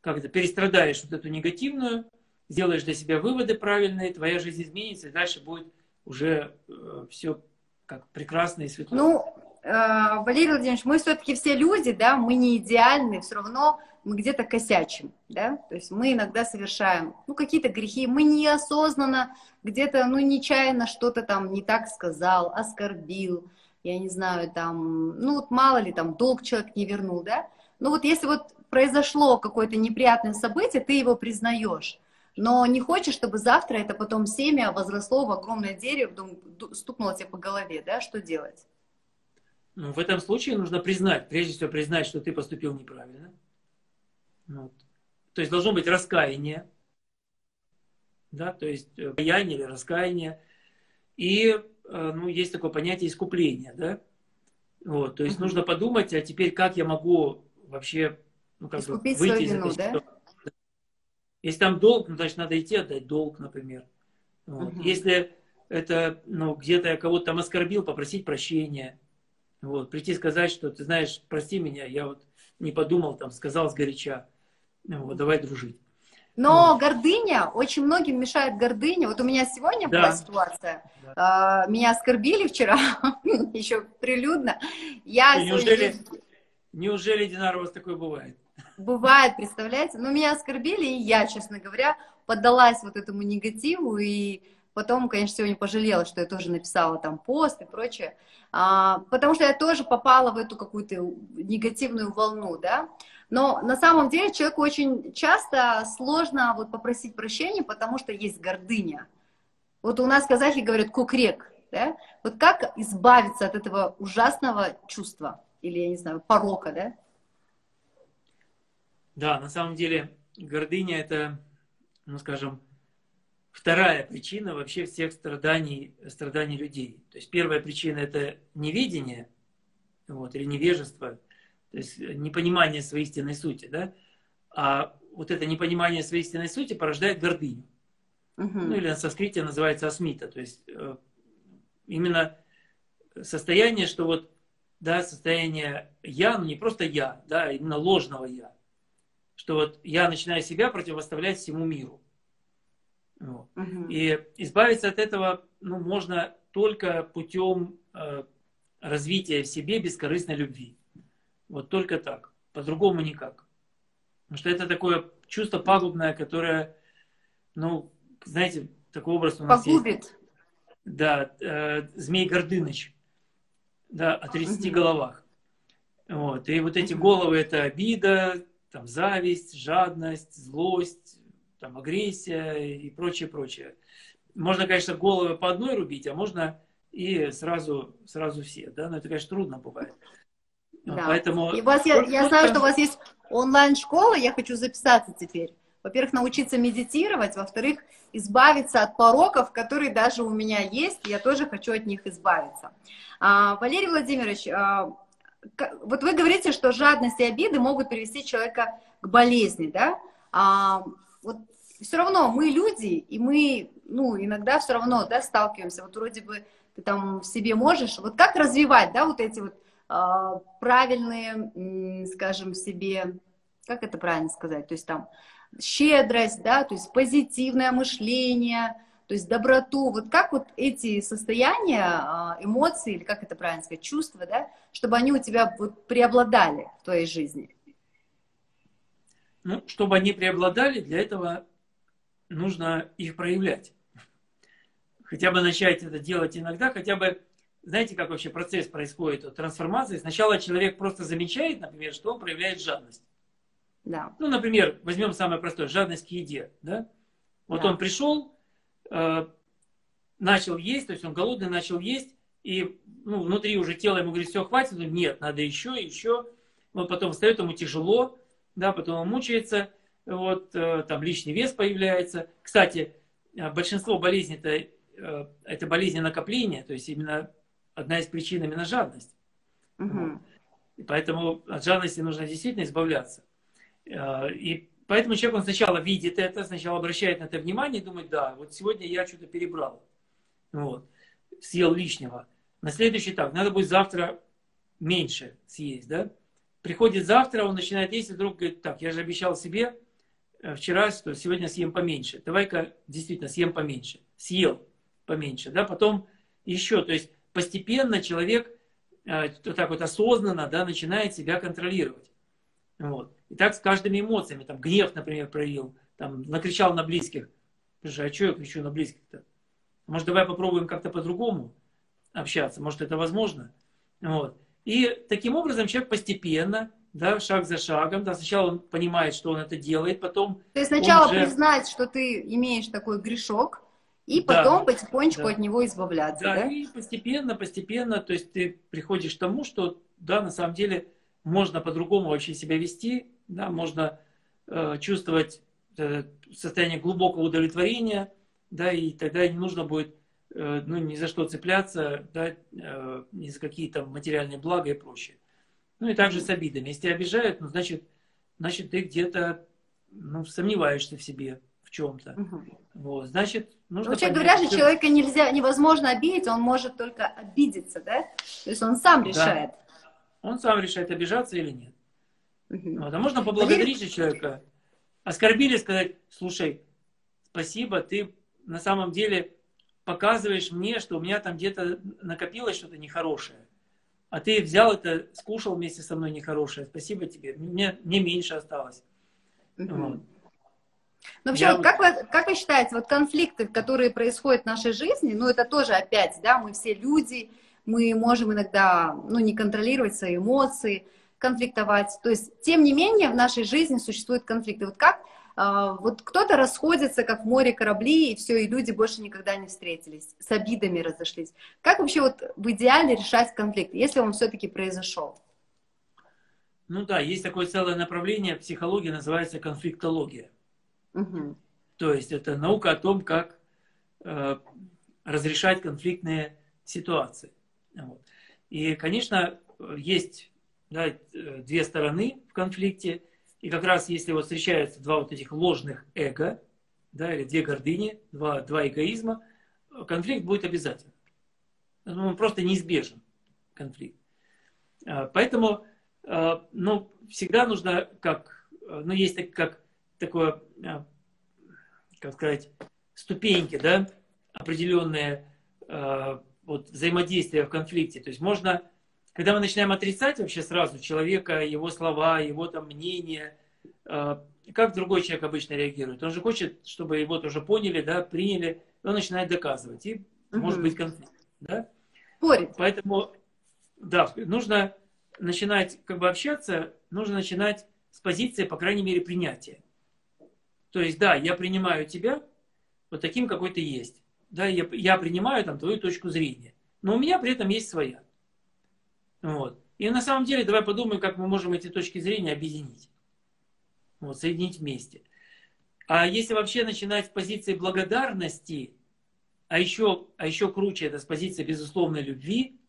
как то перестрадаешь вот эту негативную, сделаешь для себя выводы правильные, твоя жизнь изменится, и дальше будет уже э, все как прекрасно и светло. Ну, Валерий Владимирович, мы все-таки все люди, да, мы не идеальны, все равно мы где-то косячим, да, то есть мы иногда совершаем, ну, какие-то грехи, мы неосознанно где-то, ну, нечаянно что-то там не так сказал, оскорбил, я не знаю, там, ну, вот мало ли, там, долг человек не вернул, да, ну, вот если вот произошло какое-то неприятное событие, ты его признаешь, но не хочешь, чтобы завтра это потом семя возросло в огромное дерево, стукнуло тебе по голове, да, что делать? Ну, в этом случае нужно признать, прежде всего признать, что ты поступил неправильно. Вот. То есть должно быть раскаяние, да, то есть э, покаяние или раскаяние. И э, ну, есть такое понятие искупления, да. Вот, то есть uh-huh. нужно подумать, а теперь как я могу вообще ну, как Искупить бы, выйти из этой ситуации. Да? Если там долг, ну, значит, надо идти отдать долг, например. Вот. Uh-huh. Если это, ну, где-то я кого-то там оскорбил, попросить прощения. Вот, прийти сказать, что ты знаешь, прости меня, я вот не подумал, там, сказал сгоряча. Вот, давай дружить. Но вот. гордыня, очень многим мешает гордыня. Вот у меня сегодня да. была ситуация. Да. Меня оскорбили вчера, еще прилюдно. Я неужели, сегодня... неужели, Динар, у вас такое бывает? Бывает, представляете? Но меня оскорбили, и я, честно говоря, поддалась вот этому негативу, и потом, конечно, сегодня пожалела, что я тоже написала там пост и прочее. А, потому что я тоже попала в эту какую-то негативную волну, да. Но на самом деле человеку очень часто сложно вот попросить прощения, потому что есть гордыня. Вот у нас казахи говорят кукрек, да? Вот как избавиться от этого ужасного чувства или, я не знаю, порока, да? Да, на самом деле гордыня это, ну скажем, вторая причина вообще всех страданий, страданий людей. То есть первая причина это неведение вот, или невежество, то есть непонимание своей истинной сути. Да? А вот это непонимание своей истинной сути порождает гордыню. Угу. Ну или на санскрите называется асмита. То есть э, именно состояние, что вот да, состояние я, но не просто я, да, а именно ложного я. Что вот я начинаю себя противоставлять всему миру. Вот. Угу. И избавиться от этого ну, можно только путем э, развития в себе бескорыстной любви. Вот только так. По-другому никак. Потому что это такое чувство пагубное, которое, ну, знаете, такой образ у нас Погубит. есть. Да, э, Змей Гордыныч. Да, о 30 угу. головах. Вот. И вот эти головы это обида, там, зависть, жадность, злость, там, агрессия и прочее, прочее. Можно, конечно, головы по одной рубить, а можно и сразу, сразу все, да, но это, конечно, трудно бывает. Да. Поэтому... И у вас, я, я знаю, что у вас есть онлайн-школа, я хочу записаться теперь. во-первых, научиться медитировать, во-вторых, избавиться от пороков, которые даже у меня есть, я тоже хочу от них избавиться. А, Валерий Владимирович, а, вот вы говорите, что жадность и обиды могут привести человека к болезни, да? А, вот все равно мы люди, и мы, ну, иногда все равно, да, сталкиваемся. Вот вроде бы ты там в себе можешь. Вот как развивать, да, вот эти вот а, правильные, скажем, себе, как это правильно сказать, то есть там щедрость, да, то есть позитивное мышление, то есть доброту, вот как вот эти состояния, а, эмоции, или как это правильно сказать, чувства, да, чтобы они у тебя вот преобладали в твоей жизни? Ну, чтобы они преобладали, для этого нужно их проявлять. Хотя бы начать это делать иногда, хотя бы, знаете, как вообще процесс происходит, вот, трансформации. Сначала человек просто замечает, например, что он проявляет жадность. Да. Ну, например, возьмем самое простое, жадность к еде, да? Вот да. он пришел, Э, начал есть, то есть он голодный начал есть, и ну, внутри уже тело ему говорит, все, хватит, ну, нет, надо еще, еще. Вот потом встает, ему тяжело, да, потом он мучается, вот, э, там лишний вес появляется. Кстати, э, большинство болезней это, это болезни накопления, то есть именно одна из причин именно жадность. Угу. И поэтому от жадности нужно действительно избавляться. И Поэтому человек, он сначала видит это, сначала обращает на это внимание и думает, да, вот сегодня я что-то перебрал. Вот. Съел лишнего. На следующий этап, надо будет завтра меньше съесть, да? Приходит завтра, он начинает есть, и вдруг говорит, так, я же обещал себе э, вчера, что сегодня съем поменьше. Давай-ка действительно съем поменьше. Съел поменьше, да? Потом еще, то есть постепенно человек э, вот так вот осознанно, да, начинает себя контролировать. Вот. И так с каждыми эмоциями, там, гнев, например, проявил, там, накричал на близких. Слушай, а что я кричу на близких-то? Может, давай попробуем как-то по-другому общаться? Может, это возможно? Вот. И таким образом человек постепенно, да, шаг за шагом, да, сначала он понимает, что он это делает, потом... То есть сначала уже... признать, что ты имеешь такой грешок, и потом да, потихонечку да. от него избавляться, да? Да, и постепенно, постепенно, то есть ты приходишь к тому, что, да, на самом деле можно по-другому вообще себя вести, да, можно э, чувствовать э, состояние глубокого удовлетворения, да, и тогда не нужно будет э, ну, ни за что цепляться, да, э, ни за какие то материальные блага и прочее. Ну и также с обидами. Если обижают, ну, значит, значит ты где-то ну, сомневаешься в себе в чем-то. Угу. Вот, значит, нужно Вообще говоря же, человека нельзя, невозможно обидеть, он может только обидеться, да? То есть он сам решает. Да. Он сам решает, обижаться или нет. Угу. Вот, а можно поблагодарить же человека. Оскорбили, сказать, слушай, спасибо, ты на самом деле показываешь мне, что у меня там где-то накопилось что-то нехорошее. А ты взял это, скушал вместе со мной нехорошее. Спасибо тебе. Мне, мне меньше осталось. Угу. Вот. Ну, вообще, вот, как, вы, как вы считаете, вот конфликты, которые происходят в нашей жизни, ну, это тоже опять, да, мы все люди, мы можем иногда ну, не контролировать свои эмоции, конфликтовать. То есть, тем не менее, в нашей жизни существуют конфликты. Вот как вот кто-то расходится, как в море корабли, и все, и люди больше никогда не встретились, с обидами разошлись. Как вообще вот в идеале решать конфликт, если он все-таки произошел? Ну да, есть такое целое направление психологии, называется конфликтология. Угу. То есть это наука о том, как э, разрешать конфликтные ситуации. Вот. И, конечно, есть да, две стороны в конфликте. И как раз если вот встречаются два вот этих ложных эго, да, или две гордыни, два, два эгоизма, конфликт будет обязательно. Ну, он просто неизбежен, конфликт. А, поэтому, а, ну, всегда нужно, как, ну, есть как такое, а, как сказать, ступеньки, да, определенные вот, взаимодействия в конфликте. То есть можно, когда мы начинаем отрицать вообще сразу человека, его слова, его там мнение, э, как другой человек обычно реагирует? Он же хочет, чтобы его тоже поняли, да, приняли, и он начинает доказывать. И угу. может быть конфликт. Да? Спорит. Поэтому, да, нужно начинать как бы общаться, нужно начинать с позиции, по крайней мере, принятия. То есть, да, я принимаю тебя вот таким, какой ты есть да, я, я принимаю там твою точку зрения, но у меня при этом есть своя. Вот. И на самом деле давай подумаем, как мы можем эти точки зрения объединить. Вот, соединить вместе. А если вообще начинать с позиции благодарности, а еще, а еще круче это с позиции безусловной любви,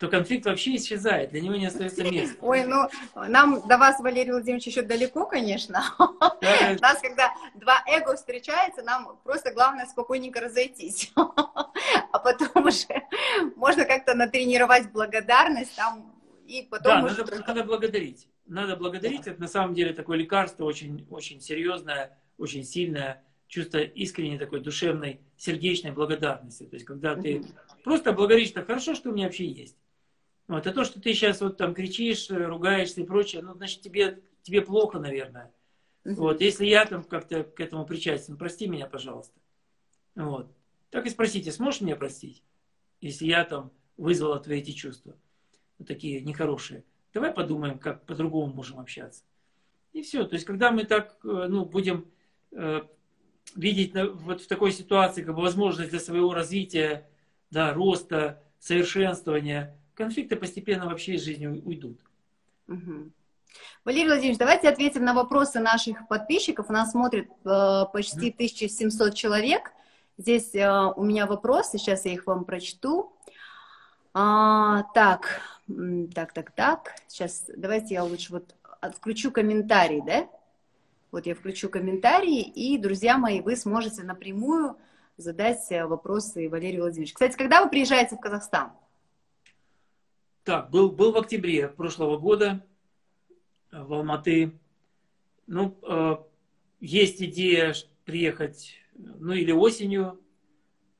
то конфликт вообще исчезает, для него не остается места. Ой, ну, нам до вас, Валерий Владимирович, еще далеко, конечно. Да. У нас, когда два эго встречаются, нам просто главное спокойненько разойтись. А потом уже можно как-то натренировать благодарность там, и потом да, уже... надо, надо благодарить. Надо благодарить. Это на самом деле такое лекарство очень, очень серьезное, очень сильное чувство искренней такой душевной, сердечной благодарности. То есть, когда ты просто благодаришь, так хорошо, что у меня вообще есть. Вот, а то, что ты сейчас вот там кричишь, ругаешься и прочее, ну, значит, тебе, тебе плохо, наверное. Вот, если я там как-то к этому причастен, прости меня, пожалуйста. Вот. Так и спросите, сможешь меня простить, если я там вызвала твои эти чувства, вот такие нехорошие. Давай подумаем, как по-другому можем общаться. И все. То есть, когда мы так, э, ну, будем э, видеть вот в такой ситуации как бы возможность для своего развития, да, роста, совершенствования, конфликты постепенно вообще из жизни уйдут. Угу. Валерий Владимирович, давайте ответим на вопросы наших подписчиков. У нас смотрит э, почти 1700 человек. Здесь э, у меня вопросы, сейчас я их вам прочту. А, так, так, так, так. Сейчас давайте я лучше вот включу комментарий, да? Вот я включу комментарии, и, друзья мои, вы сможете напрямую задать э, вопросы Валерию Владимировичу. Кстати, когда вы приезжаете в Казахстан? Так, был, был в октябре прошлого года э, в Алматы. Ну, э, есть идея приехать, ну, или осенью,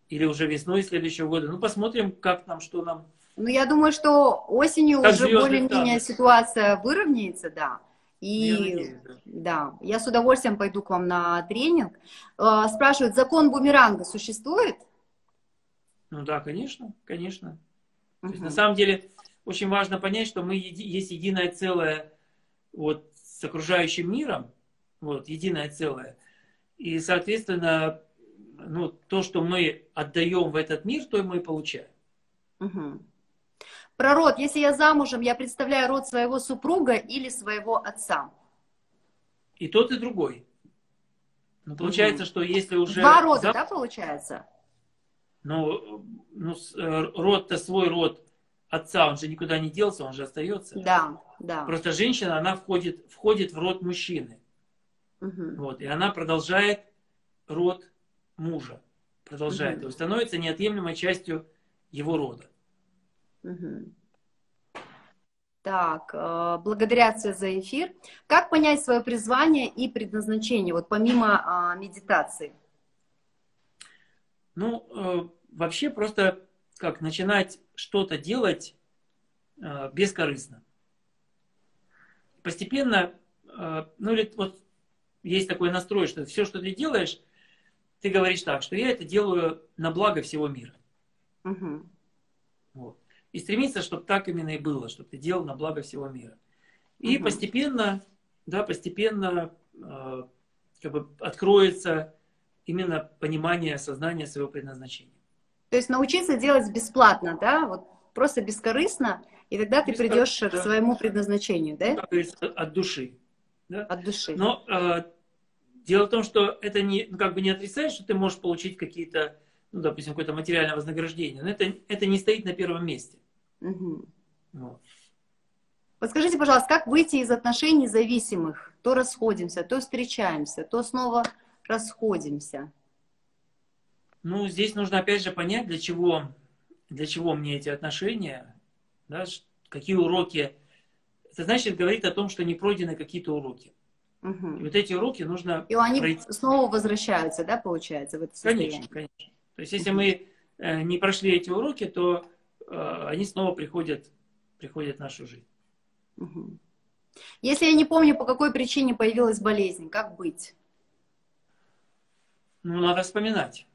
или уже весной следующего года. Ну, посмотрим, как нам, что нам. Ну, я думаю, что осенью как уже более-менее ситуация выровняется, да. И надеюсь, да. да, я с удовольствием пойду к вам на тренинг. Э, спрашивают, закон бумеранга существует? Ну да, конечно, конечно. Угу. То есть, на самом деле очень важно понять, что мы еди, есть единое целое вот, с окружающим миром, вот, единое целое. И, соответственно, ну, то, что мы отдаем в этот мир, то и мы получаем. Угу. Про род. Если я замужем, я представляю род своего супруга или своего отца. И тот, и другой. Ну, получается, угу. что если уже... Два рода, зам... да, получается? Ну, ну э, род-то свой род отца, он же никуда не делся, он же остается. Да, да. Просто женщина, она входит, входит в род мужчины. Угу. Вот, и она продолжает род мужа. Продолжает. Угу. То есть становится неотъемлемой частью его рода. Угу. Так, э, благодаря за эфир. Как понять свое призвание и предназначение, вот помимо а, медитации? Ну, э, вообще просто как начинать что-то делать э, бескорыстно. Постепенно, ну или вот есть такой настрой, что все, что ты делаешь, ты говоришь так, что я это делаю на благо всего мира. Угу. Вот. И стремиться, чтобы так именно и было, чтобы ты делал на благо всего мира. И угу. постепенно, да, постепенно э, как бы откроется именно понимание, сознание своего предназначения. То есть научиться делать бесплатно, да, вот просто бескорыстно, и тогда ты придешь да. к своему предназначению, да? От души. Да? От души. Но э, дело в том, что это не, ну, как бы не отрицает, что ты можешь получить какие-то, ну, допустим, какое-то материальное вознаграждение, но это, это не стоит на первом месте. Угу. Вот. Подскажите, пожалуйста, как выйти из отношений зависимых? То расходимся, то встречаемся, то снова расходимся. Ну, здесь нужно опять же понять, для чего, для чего мне эти отношения, да, какие уроки. Это значит говорит о том, что не пройдены какие-то уроки. Угу. И вот эти уроки нужно И они пройти. снова возвращаются, да, получается, в это состояние? Конечно, конечно. То есть, если угу. мы э, не прошли эти уроки, то Э, они снова приходят, приходят в нашу жизнь. Угу. Если я не помню, по какой причине появилась болезнь, как быть? Ну, надо вспоминать.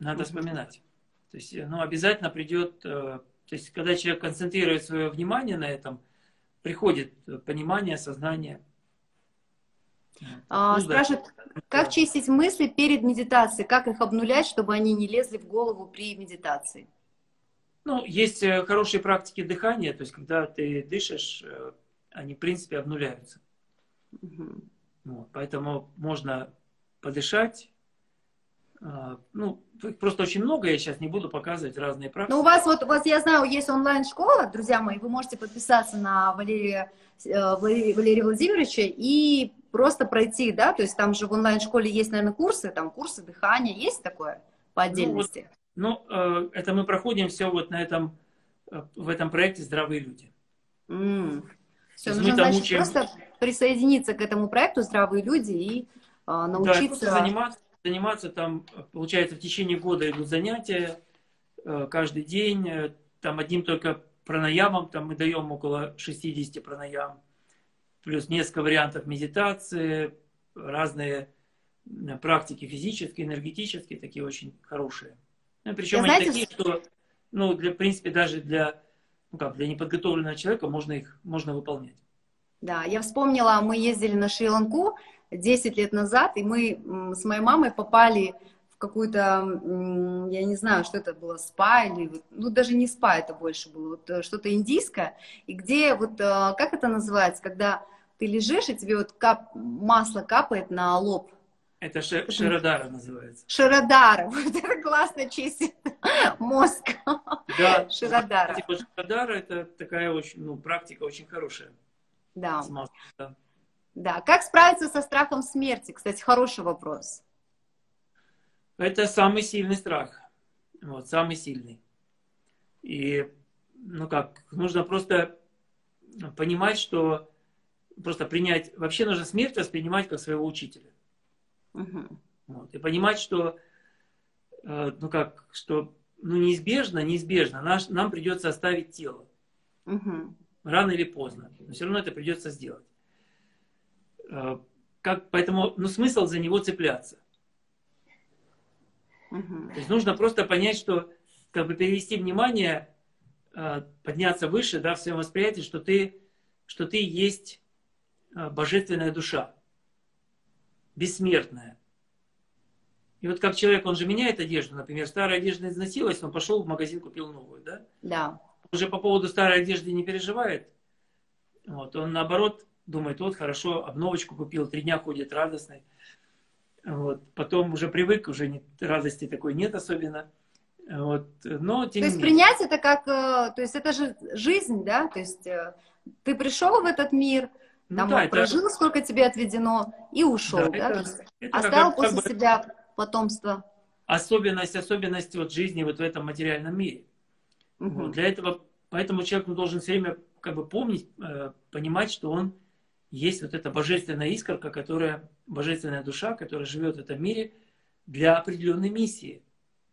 Надо вспоминать. То есть, ну, обязательно придет, э, то есть, когда человек концентрирует свое внимание на этом, приходит понимание, сознание. А, ну, спрашивают, как чистить мысли перед медитацией, как их обнулять, чтобы они не лезли в голову при медитации? Ну, есть э, хорошие практики дыхания, то есть когда ты дышишь, э, они, в принципе, обнуляются. Угу. Вот, поэтому можно подышать. А, ну, просто очень много, я сейчас не буду показывать разные практики. Ну, у вас вот, у вас, я знаю, есть онлайн-школа, друзья мои, вы можете подписаться на Валерия, э, Валерия, Валерия Владимировича и просто пройти, да, то есть там же в онлайн-школе есть, наверное, курсы, там курсы дыхания, есть такое по отдельности? Ну, вот, ну это мы проходим все вот на этом, э, в этом проекте «Здравые люди». Mm. Все, нужно, значит, учим... просто присоединиться к этому проекту «Здравые люди» и а, научиться... Да, заниматься, заниматься там, получается, в течение года идут занятия, э, каждый день, там одним только пранаямом, там мы даем около 60 пранаям, плюс несколько вариантов медитации, разные э, практики физические, энергетические, такие очень хорошие. Ну, причем Я, они знаете, такие, что, ну, для, в принципе, даже для, ну, как, для неподготовленного человека можно их можно выполнять. Да, я вспомнила, мы ездили на Шри-Ланку 10 лет назад, и мы с моей мамой попали в какую-то, я не знаю, что это было, спа или, ну, даже не спа это больше было, вот э, что-то индийское, и где вот, э, как это называется, когда ты лежишь, и тебе вот кап, масло капает на лоб. Это ш, Шарадара называется. Шарадара. Вот это классно чистит мозг. Да. Шарадара. Типа Шарадара это такая очень, ну, практика очень хорошая. Да. да. Да. Как справиться со страхом смерти? Кстати, хороший вопрос. Это самый сильный страх. Вот, самый сильный. И, ну как, нужно просто понимать, что просто принять, вообще нужно смерть воспринимать как своего учителя. Угу. Вот, и понимать, что, э, ну как, что ну неизбежно, неизбежно, наш, нам придется оставить тело. Угу. Рано или поздно. Но все равно это придется сделать. Э, как, поэтому, ну смысл за него цепляться. Угу. То есть нужно просто понять, что как бы перевести внимание, э, подняться выше, да, в своем восприятии, что ты, что ты есть а, божественная душа, бессмертная. И вот как человек, он же меняет одежду, например, старая одежда износилась, он пошел в магазин, купил новую, да? Да. Он же по поводу старой одежды не переживает. Вот, он наоборот думает, вот хорошо, обновочку купил, три дня ходит радостный. Вот, потом уже привык, уже не, радости такой нет особенно. Вот, но, тем то есть принять это как, э, то есть это же жизнь, да, то есть э, ты пришел в этот мир, ну, Там да, прожил, это... сколько тебе отведено, и ушел, да? да? Это, это Оставил как, после как бы... себя потомство. Особенность, особенность вот жизни вот в этом материальном мире. Угу. Вот, для этого, поэтому человек ну, должен все время как бы помнить, э, понимать, что он есть вот эта божественная искорка, которая, божественная душа, которая живет в этом мире для определенной миссии,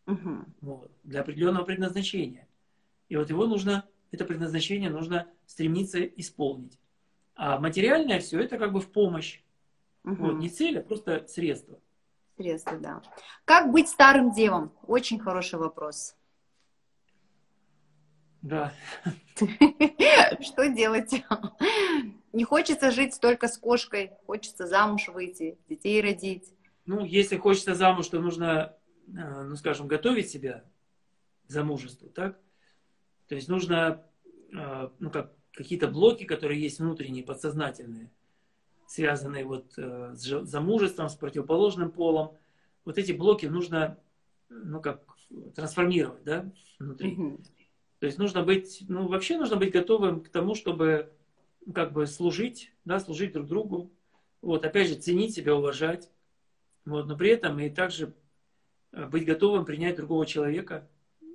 угу. вот, для определенного предназначения. И вот его нужно, это предназначение нужно стремиться исполнить. А материальное все это как бы в помощь. Угу. Вот, не цель, а просто средство. Средство, да. Как быть старым девом? Очень хороший вопрос. Да. Что делать? Не хочется жить только с кошкой, хочется замуж выйти, детей родить. Ну, если хочется замуж, то нужно, э, ну, скажем, готовить себя к замужеству, так? То есть нужно, э, ну, как какие-то блоки, которые есть внутренние, подсознательные, связанные вот э, с замужеством, с противоположным полом, вот эти блоки нужно, ну как, трансформировать, да, внутри. Mm-hmm. То есть нужно быть, ну вообще нужно быть готовым к тому, чтобы как бы служить, да, служить друг другу, вот, опять же, ценить себя, уважать, вот, но при этом и также э, быть готовым принять другого человека,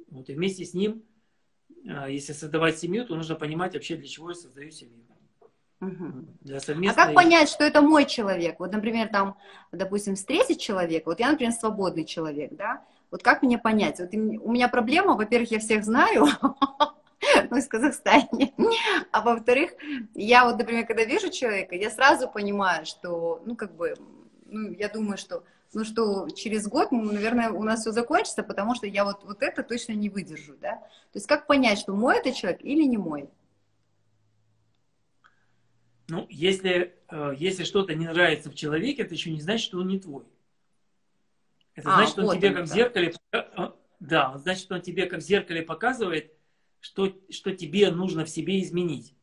вот, и вместе с ним а, если создавать семью, то нужно понимать вообще, для чего я создаю семью. Для совместной... А как понять, что это мой человек? Вот, например, там, допустим, встретить человека, вот я, например, свободный человек, да, вот как мне понять? Вот у меня проблема, во-первых, я всех знаю, ну, из Казахстана, а во-вторых, я вот, например, когда вижу человека, я сразу понимаю, что, ну, как бы, ну, я думаю, что ну что через год, наверное, у нас все закончится, потому что я вот, вот это точно не выдержу, да? То есть как понять, что мой это человек или не мой? Ну, если, э, если что-то не нравится в человеке, это еще не значит, что он не твой. Это а, значит, что вот он тебе он, как в зеркале... Э, да, значит, что он тебе как в зеркале показывает, что, что тебе нужно в себе изменить.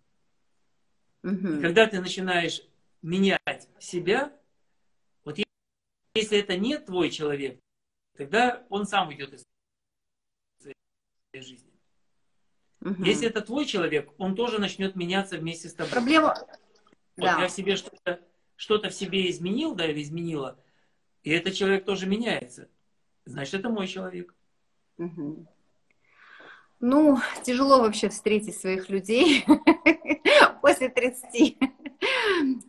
Угу. Когда ты начинаешь менять себя, если это не твой человек, тогда он сам уйдет из своей жизни. Угу. Если это твой человек, он тоже начнет меняться вместе с тобой. Проблема... Вот да. Я в себе что-то что в себе изменил, да, или изменила, и этот человек тоже меняется. Значит, это мой человек. Угу. Ну, тяжело вообще встретить своих людей после 30.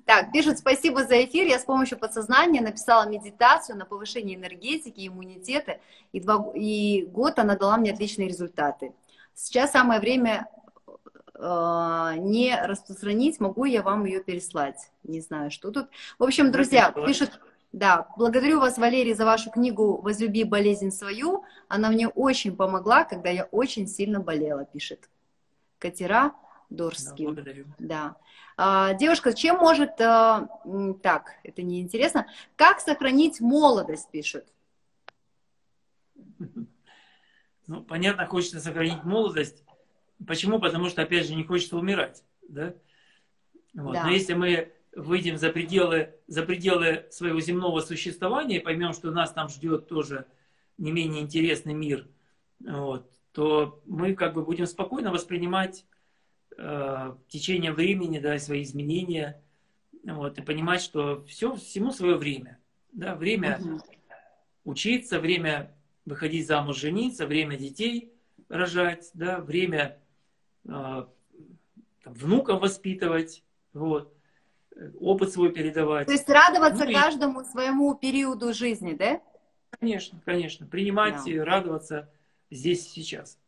Так, пишут, спасибо за эфир. Я с помощью подсознания написала медитацию на повышение энергетики, иммунитета, и, два, и год она дала мне отличные результаты. Сейчас самое время э, не распространить, могу я вам ее переслать. Не знаю, что тут. В общем, друзья, пишут, да, благодарю вас, Валерий, за вашу книгу «Возлюби болезнь свою». Она мне очень помогла, когда я очень сильно болела, пишет Катера Дорский. Да, благодарю. Да. А, девушка, чем может... А, так, это неинтересно. Как сохранить молодость, пишет. Ну, понятно, хочется сохранить молодость. Почему? Потому что, опять же, не хочется умирать. Да? Вот. Да. Но если мы выйдем за пределы, за пределы своего земного существования и поймем, что нас там ждет тоже не менее интересный мир, вот, то мы как бы будем спокойно воспринимать э, течение времени, да, свои изменения, вот, и понимать, что все, всему свое время. Да, время угу. учиться, время выходить замуж, жениться, время детей рожать, да, время э, там, внуков воспитывать. Вот опыт свой передавать. То есть радоваться ну, каждому своему периоду жизни, да? Конечно, конечно. Принимать да. и радоваться здесь и сейчас.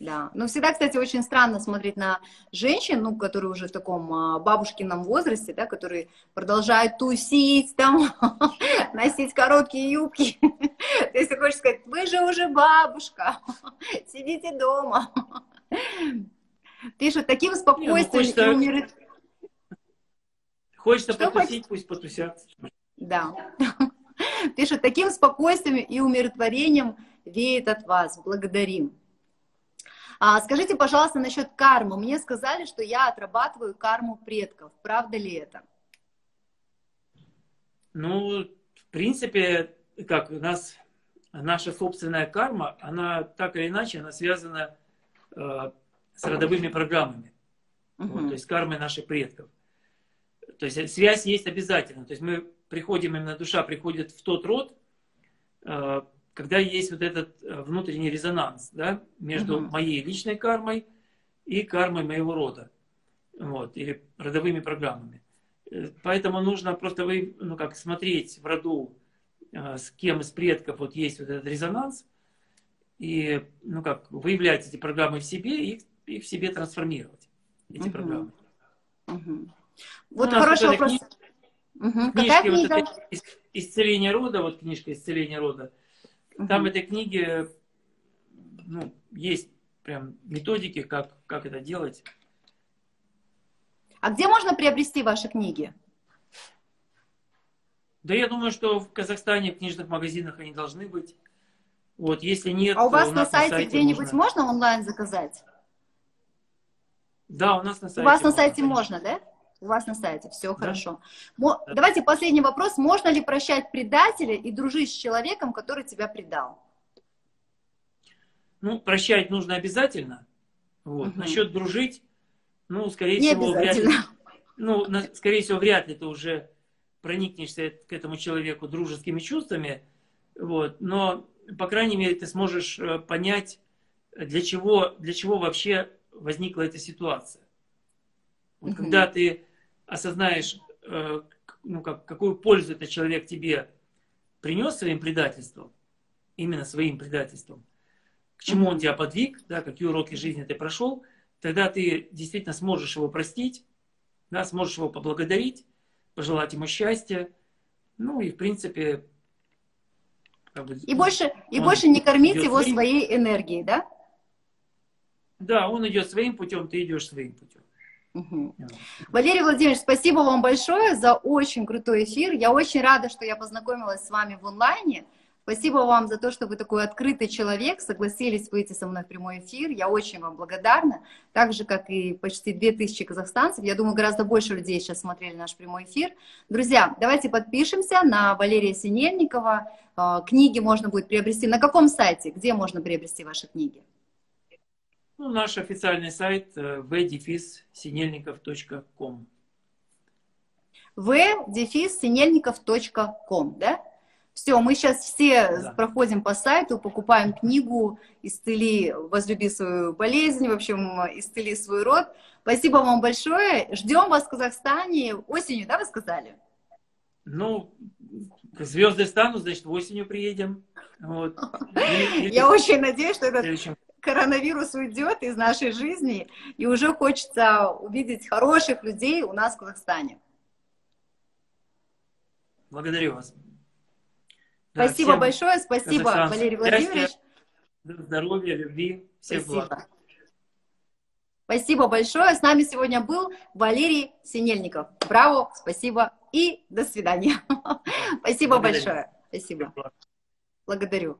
Да, но всегда, кстати, очень странно смотреть на женщин, ну, которые уже в таком а, бабушкином возрасте, да, которые продолжают тусить, там, носить короткие юбки. То есть ты хочешь сказать, вы же уже бабушка, сидите дома. Пишут, таким спокойствием Не, ну, хочется... Что потусить, хочет? пусть потусят. Да. Пишет, таким спокойствием и умиротворением веет от вас. Благодарим. А, скажите, пожалуйста, насчет кармы. Мне сказали, что я отрабатываю карму предков. Правда ли это? Ну, в принципе, как у нас наша собственная карма, она так или иначе, она связана э, с родовыми программами. Uh-huh. Вот, то есть кармой наших предков. То есть связь есть обязательно. То есть мы приходим, именно душа приходит в тот род, э, когда есть вот этот э, внутренний резонанс да, между угу. моей личной кармой и кармой моего рода. Вот, или родовыми программами. Э, поэтому нужно просто вы, ну, как смотреть в роду, с кем из предков вот есть вот этот резонанс, и ну, как, выявлять эти программы в себе и их в себе трансформировать, эти угу. программы. Угу. Вот ну, хороший вопрос. Книж... Угу. Какая книга? Вот это, «Исцеление рода», вот книжка «Исцеление рода». Угу. Там в этой книге ну, есть прям методики, как, как это делать. А где можно приобрести ваши книги? Да я думаю, что в Казахстане в книжных магазинах они должны быть. Вот, если нет, а у вас у на сайте, сайте где-нибудь можно... можно онлайн заказать? Да, у нас на сайте. У вас на сайте можно, да? У вас на сайте, все да. хорошо. Мо... Да. Давайте последний вопрос. Можно ли прощать предателя и дружить с человеком, который тебя предал? Ну, прощать нужно обязательно. Вот. Угу. Насчет дружить, ну, скорее Не всего, вряд ли. Ну, на, скорее всего, вряд ли ты уже проникнешься к этому человеку дружескими чувствами. Вот. Но, по крайней мере, ты сможешь э, понять, для чего, для чего вообще возникла эта ситуация. Вот угу. Когда ты осознаешь, э, ну, как, какую пользу этот человек тебе принес своим предательством, именно своим предательством, к чему он тебя подвиг, да, какие уроки жизни ты прошел, тогда ты действительно сможешь его простить, да, сможешь его поблагодарить, пожелать ему счастья, ну и в принципе... Как бы, и больше, и больше не кормить его своим... своей энергией, да? Да, он идет своим путем, ты идешь своим путем. Угу. Валерий Владимирович, спасибо вам большое за очень крутой эфир. Я очень рада, что я познакомилась с вами в онлайне. Спасибо вам за то, что вы такой открытый человек, согласились выйти со мной в прямой эфир. Я очень вам благодарна. Так же, как и почти 2000 казахстанцев. Я думаю, гораздо больше людей сейчас смотрели наш прямой эфир. Друзья, давайте подпишемся на Валерия Синельникова. А, книги можно будет приобрести. На каком сайте? Где можно приобрести ваши книги? Ну, наш официальный сайт э, vdefissинельников.com, да? Все, мы сейчас все да. проходим по сайту, покупаем книгу «Исцели, возлюби свою болезнь», в общем, «Исцели свой род». Спасибо вам большое. Ждем вас в Казахстане осенью, да, вы сказали? Ну, звезды станут, значит, осенью приедем. Вот. Я очень надеюсь, что этот коронавирус уйдет из нашей жизни, и уже хочется увидеть хороших людей у нас в Казахстане. Благодарю вас. Спасибо Всем большое, спасибо, Валерий Владимирович. Здоровья, любви, всех спасибо. благ. Спасибо большое. С нами сегодня был Валерий Синельников. Браво, спасибо и до свидания. Спасибо большое. Спасибо. Благодарю.